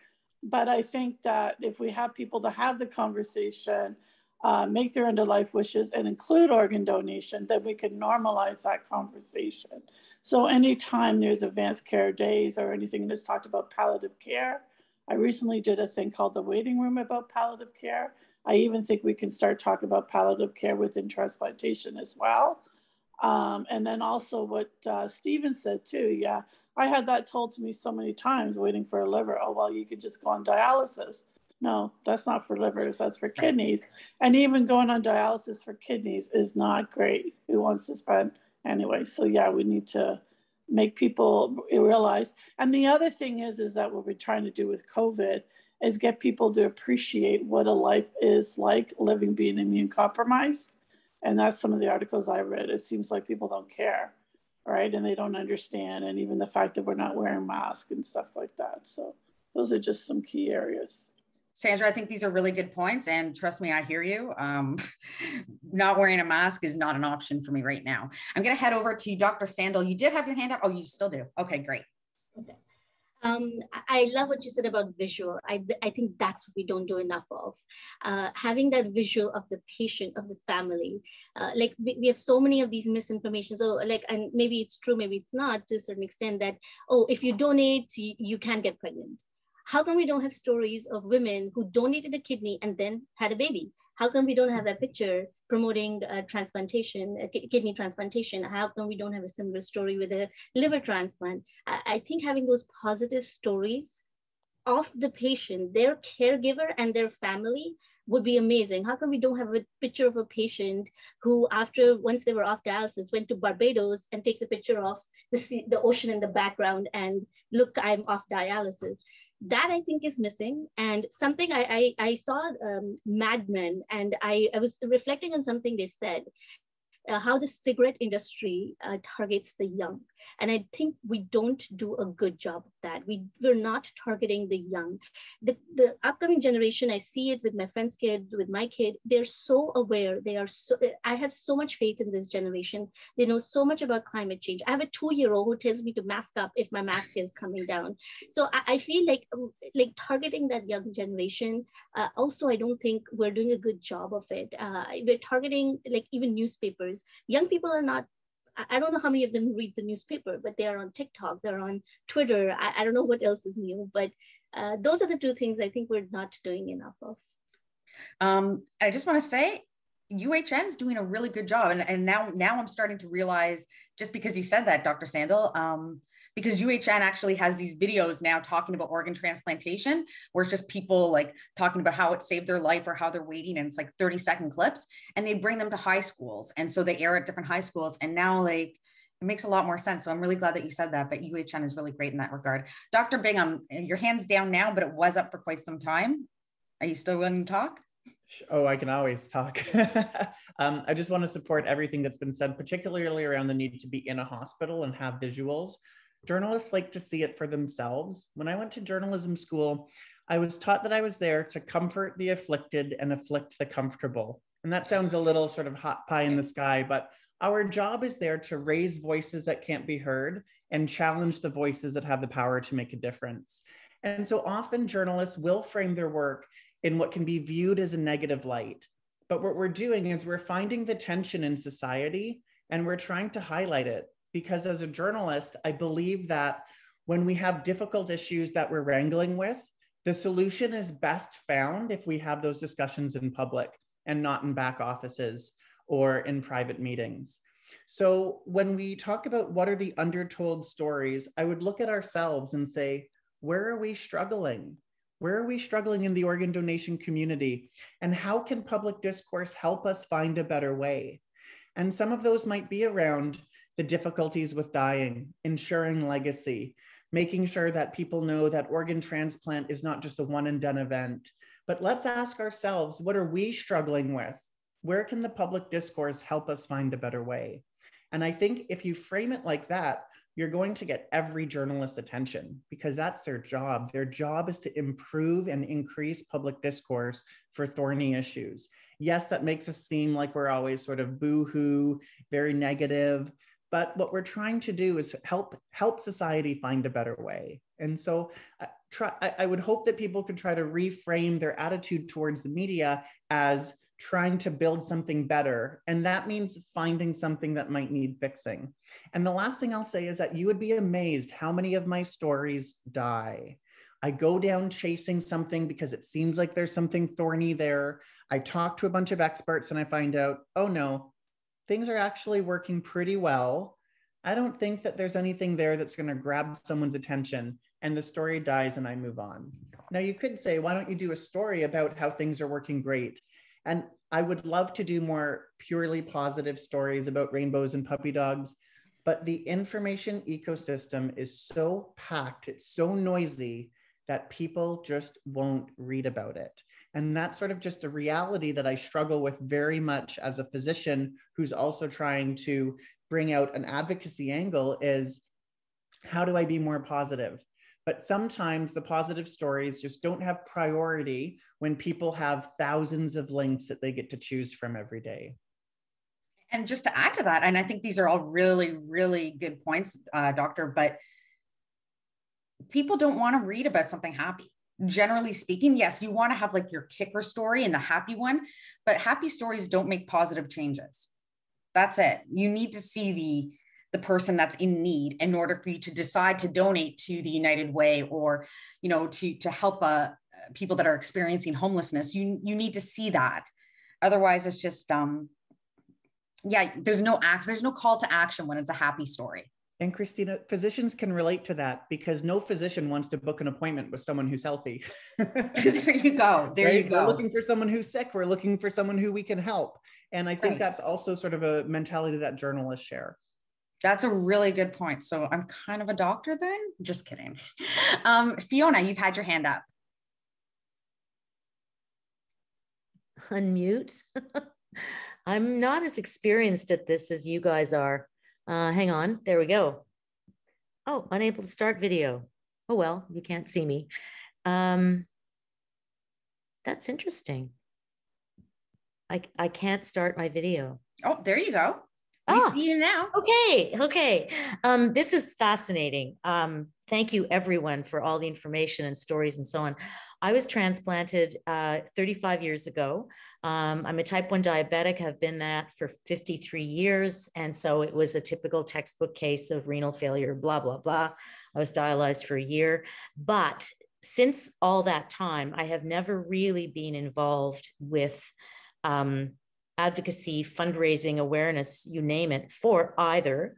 But I think that if we have people to have the conversation, uh, make their end of life wishes and include organ donation, then we can normalize that conversation. So anytime there's advanced care days or anything that's talked about palliative care, I recently did a thing called the waiting room about palliative care. I even think we can start talking about palliative care within transplantation as well. Um, and then also what uh, Stephen said too. Yeah, I had that told to me so many times waiting for a liver. Oh, well, you could just go on dialysis. No, that's not for livers, that's for kidneys. And even going on dialysis for kidneys is not great. Who wants to spend anyway so yeah we need to make people realize and the other thing is is that what we're trying to do with covid is get people to appreciate what a life is like living being immune compromised and that's some of the articles i read. It seems like people don't care right? And they don't understand and even the fact that we're not wearing masks and stuff like that. So those are just some key areas Sandra, I think these are really good points. And trust me, I hear you. Um, (laughs) not wearing a mask is not an option for me right now. I'm going to head over to Dr. Sandal. You did have your hand up. Oh, you still do. Okay, great. Um, I love what you said about visual. I, I think that's what we don't do enough of. Uh, having that visual of the patient, of the family. Uh, like we, we, have so many of these misinformation. So like, and maybe it's true, maybe it's not to a certain extent that, oh, if you donate, you, you can get pregnant how come we don't have stories of women who donated a kidney and then had a baby? How come we don't have that picture promoting uh, transplantation, uh, kidney transplantation? How come we don't have a similar story with a liver transplant? I, I think having those positive stories of the patient, their caregiver and their family would be amazing. How come we don't have a picture of a patient who, after once they were off dialysis, went to Barbados and takes a picture of the sea, the ocean in the background and look, I'm off dialysis that I think is missing. And something I, I, I saw um, Mad Men and I, I was reflecting on something they said uh, how the cigarette industry uh, targets the young. And I think we don't do a good job of that. We, we're not targeting the young. The, the upcoming generation, I see it with my friend's kid, with my kid, they're so aware. They are so, I have so much faith in this generation. They know so much about climate change. I have a two-year-old who tells me to mask up if my mask is coming down. So I, I feel like, um, like targeting that young generation. Uh, also, I don't think we're doing a good job of it. Uh, we're targeting like even newspapers young people are not I don't know how many of them read the newspaper, but they are on TikTok, they're on Twitter. I, I don't know what else is new, but uh, those are the two things I think we're not doing enough of. Um, I just want to say, UHN is doing a really good job, and, and now now I'm starting to realize just because you said that, Dr. Sandal, um, because UHN actually has these videos now talking about organ transplantation, where it's just people like talking about how it saved their life or how they're waiting, and it's like 30 second clips, and they bring them to high schools, and so they air at different high schools, and now like it makes a lot more sense. So I'm really glad that you said that. But UHN is really great in that regard. Dr. Bigham, your hand's down now, but it was up for quite some time. Are you still willing to talk? Oh, I can always talk. (laughs) um, I just want to support everything that's been said, particularly around the need to be in a hospital and have visuals journalists like to see it for themselves. When I went to journalism school, I was taught that I was there to comfort the afflicted and afflict the comfortable. And that sounds a little sort of hot pie in the sky, but our job is there to raise voices that can't be heard and challenge the voices that have the power to make a difference. And so often journalists will frame their work in what can be viewed as a negative light. But what we're doing is we're finding the tension in society and we're trying to highlight it. Because as a journalist, I believe that when we have difficult issues that we're wrangling with, the solution is best found if we have those discussions in public and not in back offices or in private meetings. So when we talk about what are the undertold stories, I would look at ourselves and say, where are we struggling? Where are we struggling in the organ donation community? And how can public discourse help us find a better way? And some of those might be around the difficulties with dying, ensuring legacy, making sure that people know that organ transplant is not just a one and done event. But let's ask ourselves what are we struggling with? Where can the public discourse help us find a better way? And I think if you frame it like that, you're going to get every journalist's attention because that's their job. Their job is to improve and increase public discourse for thorny issues. Yes, that makes us seem like we're always sort of boo-hoo, very negative, but what we're trying to do is help help society find a better way. And so uh, try, I, I would hope that people could try to reframe their attitude towards the media as trying to build something better. And that means finding something that might need fixing. And the last thing I'll say is that you would be amazed how many of my stories die. I go down chasing something because it seems like there's something thorny there. I talk to a bunch of experts and I find out, oh no, things are actually working pretty well. I don't think that there's anything there that's going to grab someone's attention and the story dies and I move on. Now, you could say, why don't you do a story about how things are working great? And I would love to do more purely positive stories about rainbows and puppy dogs, but the information ecosystem is so packed, it's so noisy that people just won't read about it. And that's sort of just a reality that I struggle with very much as a physician who's also trying to bring out an advocacy angle is how do I be more positive? But sometimes the positive stories just don't have priority when people have thousands of links that they get to choose from every day. And just to add to that, and I think these are all really, really good points, uh, Doctor, but people don't want to read about something happy. Generally speaking, yes, you want to have like your kicker story and the happy one, but happy stories don't make positive changes. That's it. You need to see the the person that's in need in order for you to decide to donate to the United Way or, you know, to to help uh, people that are experiencing homelessness. You you need to see that. Otherwise, it's just um, yeah. There's no act. There's no call to action when it's a happy story. And Cristina, physicians can relate to that because no physician wants to book an appointment with someone who's healthy. (laughs) there you go. (laughs) There right? you go. We're looking for someone who's sick. We're looking for someone who we can help. And I think right. that's also sort of a mentality that journalists share. That's a really good point. So I'm kind of a doctor then? Just kidding. (laughs) Um, Fiona, you've had your hand up. Unmute. I'm not as experienced at this as you guys are. Uh, hang on, there we go. Oh, unable to start video. Oh, well, you can't see me. Um, that's interesting. I, I can't start my video. Oh, there you go. We oh, see you now. Okay, okay. Um, this is fascinating. Um, thank you, everyone, for all the information and stories and so on. I was transplanted uh, 35 years ago. Um, I'm a type 1 diabetic, have been that for 53 years. And so it was a typical textbook case of renal failure, blah, blah, blah. I was dialyzed for a year. But since all that time, I have never really been involved with um, advocacy, fundraising, awareness, you name it, for either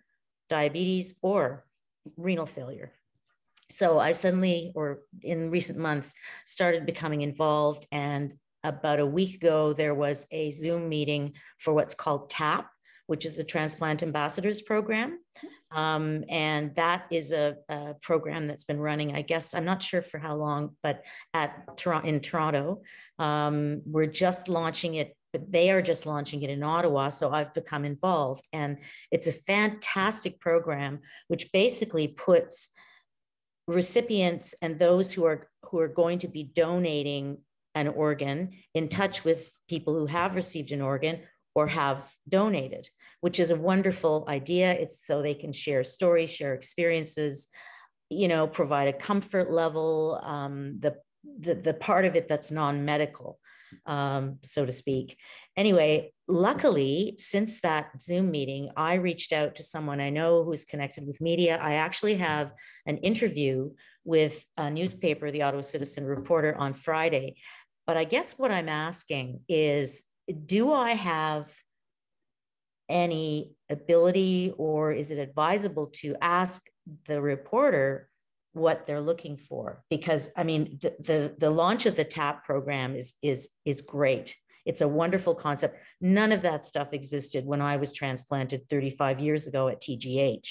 diabetes or renal failure. So I suddenly, or in recent months, started becoming involved. And about a week ago, there was a Zoom meeting for what's called TAP, which is the Transplant Ambassadors Program. Um, and that is a, a, program that's been running, I guess, I'm not sure for how long, but at in Toronto. Um, we're just launching it but they are just launching it in Ottawa. So I've become involved. And it's a fantastic program, which basically puts recipients and those who are who are going to be donating an organ in touch with people who have received an organ or have donated, which is a wonderful idea. It's so they can share stories, share experiences, you know, provide a comfort level, um, the, the, the part of it that's non-medical. um, so to speak. Anyway, luckily, since that Zoom meeting, I reached out to someone I know who's connected with media. I actually have an interview with a newspaper, the Ottawa Citizen Reporter, on Friday. But I guess what I'm asking is do I have any ability or is it advisable to ask the reporter what they're looking for because i mean the, the, the launch of the tap program is is is great it's a wonderful concept. None of that stuff existed when i was transplanted 35 years ago at tgh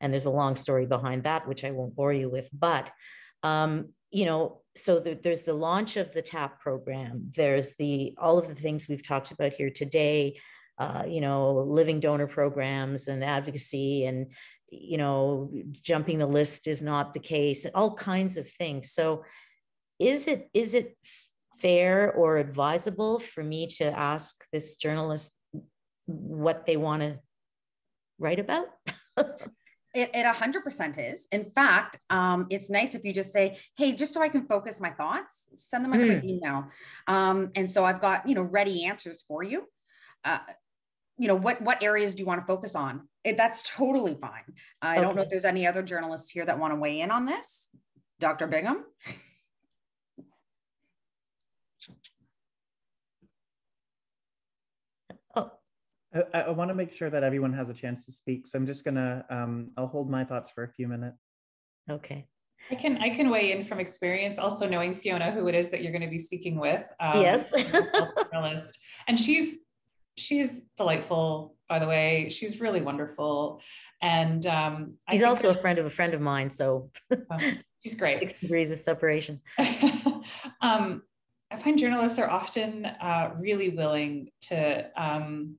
and there's a long story behind that which i won't bore you with but um, you know so the, there's the launch of the tap program. There's the all of the things we've talked about here today uh, you know living donor programs and advocacy and you know, jumping the list is not the case, all kinds of things. So is it is it fair or advisable for me to ask this journalist what they want to write about? (laughs) It, it 100% is. In fact, um, it's nice if you just say, hey, just so I can focus my thoughts, send them a mm. quick email. Um, and so I've got, you know, ready answers for you. Uh, you know what what areas do you want to focus on it, that's totally fine i okay. don't know if there's any other journalists here that want to weigh in on this dr bigham (laughs) oh I, I want to make sure that everyone has a chance to speak so i'm just gonna um, i'll hold my thoughts for a few minutes okay I can I can weigh in from experience, also knowing Fiona, who it is that you're going to be speaking with. Um, yes, (laughs) journalist, and she's she's delightful, by the way. She's really wonderful. And um, he's also a friend of a friend of mine. So oh, she's great. (laughs) Six degrees of separation. (laughs) um, I find journalists are often uh, really willing to um,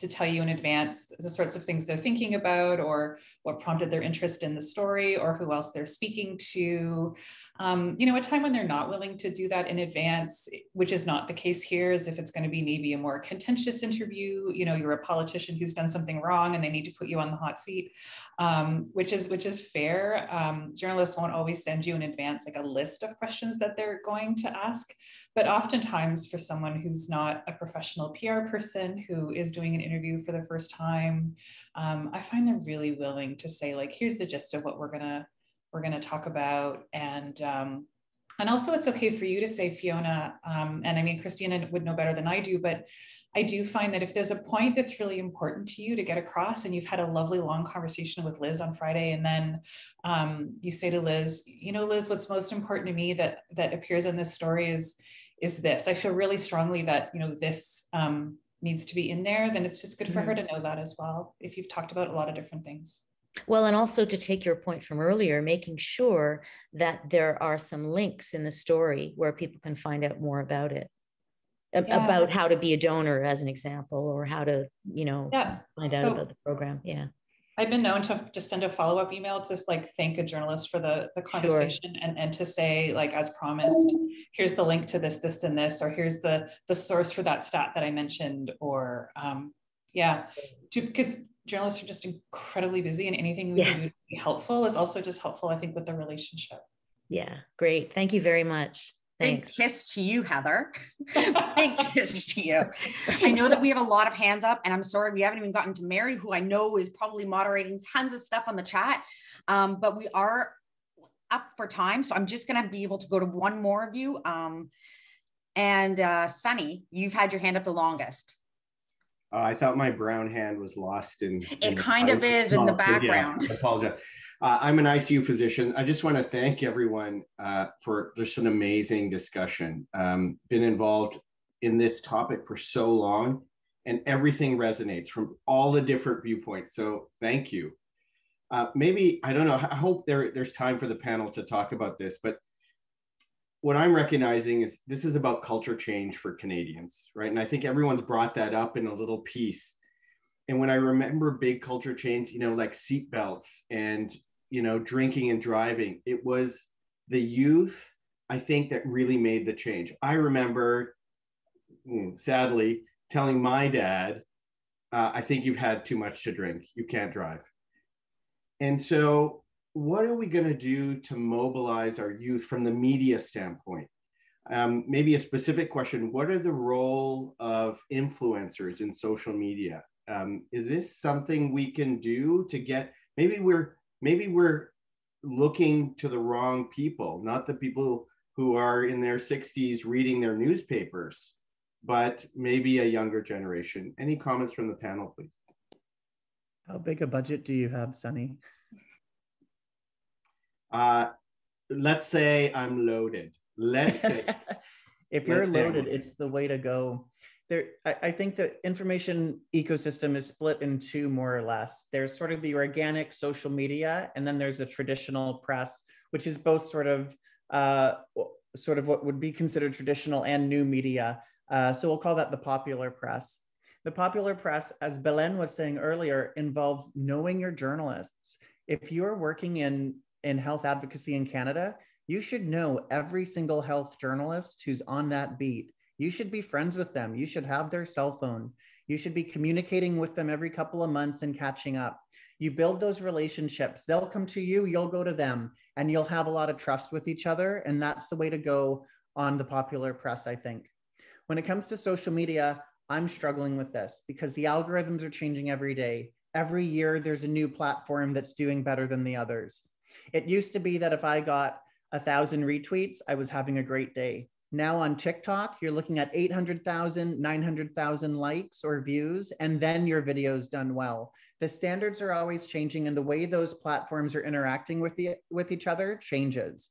to tell you in advance the sorts of things they're thinking about or what prompted their interest in the story or who else they're speaking to um, you know, a time when they're not willing to do that in advance, which is not the case here, is if it's going to be maybe a more contentious interview. You know, you're a politician who's done something wrong, and they need to put you on the hot seat, um, which is which is fair. Um, journalists won't always send you in advance like a list of questions that they're going to ask, but oftentimes for someone who's not a professional PR person who is doing an interview for the first time, um, I find they're really willing to say like, here's the gist of what we're gonna we're going to talk about. And um, and also, it's okay for you to say, Fiona, um, and I mean, Cristina would know better than I do, but I do find that if there's a point that's really important to you to get across, and you've had a lovely long conversation with Liz on Friday, and then um, you say to Liz, you know, Liz, what's most important to me that that appears in this story is is this. I feel really strongly that you know this um, needs to be in there. Then it's just good for mm-hmm. her to know that as well. If you've talked about a lot of different things. Well, and also to take your point from earlier, making sure that there are some links in the story where people can find out more about it, yeah. about how to be a donor, as an example, or how to, you know, yeah. find out so, about the program. Yeah. I've been known to just send a follow up email to like thank a journalist for the, the conversation sure. and, and to say, like, as promised, here's the link to this, this, and this, or here's the the source for that stat that I mentioned, or um, yeah, because journalists are just incredibly busy and anything we yeah. can do to be helpful is also just helpful, I think, with the relationship. Yeah, great. Thank you very much. Thanks. Big kiss to you, Heather. (laughs) Big kiss to you. I know that we have a lot of hands up, and I'm sorry we haven't even gotten to Mary, who I know is probably moderating tons of stuff on the chat. Um, but we are up for time, so I'm just going to be able to go to one more of you. Um, and uh, Sunny, you've had your hand up the longest. Uh, I thought my brown hand was lost in. in it kind of is in the background. Yeah, I apologize. Uh, I'm an ICU physician. I just want to thank everyone uh, for just an amazing discussion. Um, been involved in this topic for so long, and everything resonates from all the different viewpoints. So thank you. Uh, maybe I don't know. I hope there, there's time for the panel to talk about this, but what I'm recognizing is this is about culture change for Canadians, right? And I think everyone's brought that up in a little piece. And when I remember big culture change, you know, like seatbelts and, you know, drinking and driving, it was the youth, I think, that really made the change. I remember, hmm, sadly, telling my dad, uh, I think you've had too much to drink. You can't drive. And so what are we going to do to mobilize our youth from the media standpoint? um, maybe a specific question. What are the role of influencers in social media? Um, is this something we can do to get, maybe we're, maybe we're looking to the wrong people, not the people who are in their 60s reading their newspapers, but maybe a younger generation. Any comments from the panel, please? How big a budget do you have, Sunny? Uh, let's say I'm loaded. Let's say. (laughs) if you're loaded, it's the way to go. There, I, I think the information ecosystem is split in two more or less. There's sort of the organic social media, and then there's the traditional press, which is both sort of uh, sort of what would be considered traditional and new media. Uh, so we'll call that the popular press. The popular press, as Belén was saying earlier, involves knowing your journalists. If you're working in, in health advocacy in Canada, you should know every single health journalist who's on that beat. You should be friends with them. You should have their cell phone. You should be communicating with them every couple of months and catching up. You build those relationships. They'll come to you, you'll go to them, and you'll have a lot of trust with each other. And that's the way to go on the popular press, I think. When it comes to social media, I'm struggling with this because the algorithms are changing every day. Every year, there's a new platform that's doing better than the others. It used to be that if I got a thousand retweets, I was having a great day. Now on TikTok, you're looking at 800,000, 900,000 likes or views, and then your video's done well. The standards are always changing, and the way those platforms are interacting with, the, with each other changes.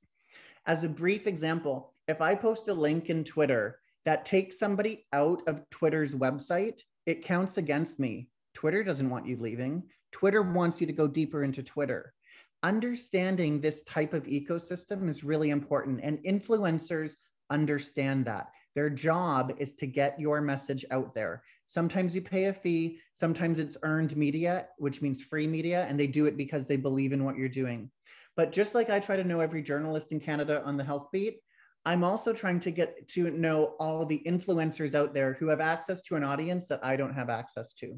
As a brief example, if I post a link in Twitter that takes somebody out of Twitter's website, it counts against me. Twitter doesn't want you leaving. Twitter wants you to go deeper into Twitter. Understanding this type of ecosystem is really important, and influencers understand that. Their job is to get your message out there. Sometimes you pay a fee, sometimes it's earned media, which means free media, and they do it because they believe in what you're doing. But just like I try to know every journalist in Canada on the health beat, I'm also trying to get to know all the influencers out there who have access to an audience that I don't have access to.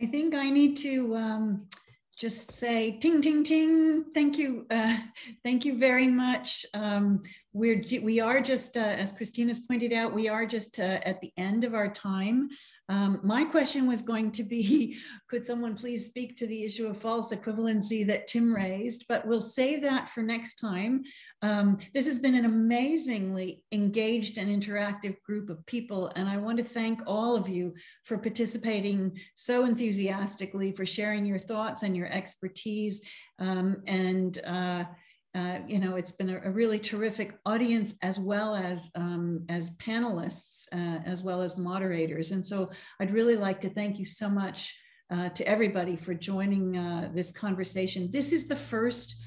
I think I need to um, just say ting ting ting. Thank you, uh, thank you very much. Um, we're we are just uh, as Cristina's pointed out, we are just uh, at the end of our time. Um, my question was going to be, (laughs) could someone please speak to the issue of false equivalency that Tim raised, but we'll save that for next time. Um, this has been an amazingly engaged and interactive group of people, and I want to thank all of you for participating so enthusiastically, for sharing your thoughts and your expertise, um, and uh, uh, you know, it's been a, a, really terrific audience as well as um, as panelists, uh, as well as moderators. And so I'd really like to thank you so much uh, to everybody for joining uh, this conversation. This is the first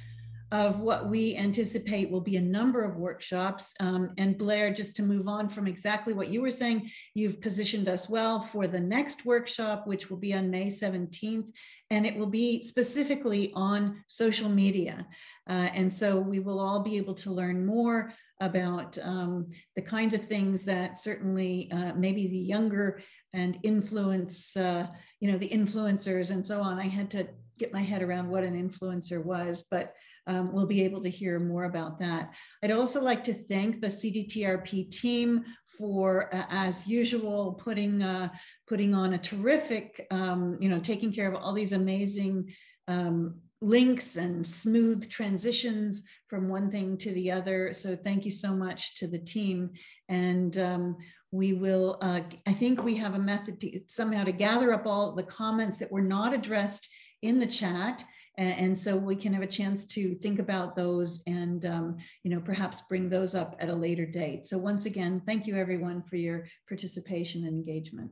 of what we anticipate will be a number of workshops. Um, and Blair, just to move on from exactly what you were saying, you've positioned us well for the next workshop, which will be on May 17th, and it will be specifically on social media. Uh, and so we will all be able to learn more about um, the kinds of things that certainly uh, maybe the younger and influence, uh, you know, the influencers and so on. I had to get my head around what an influencer was, but um, we'll be able to hear more about that. I'd also like to thank the CDTRP team for, uh, as usual, putting uh, putting on a terrific, um, you know, taking care of all these amazing um, links and smooth transitions from one thing to the other. So thank you so much to the team. And um, we will, uh, I think we have a method to somehow to gather up all the comments that were not addressed in the chat. And, and so we can have a chance to think about those and, um, you know, perhaps bring those up at a later date. So once again, thank you everyone for your participation and engagement.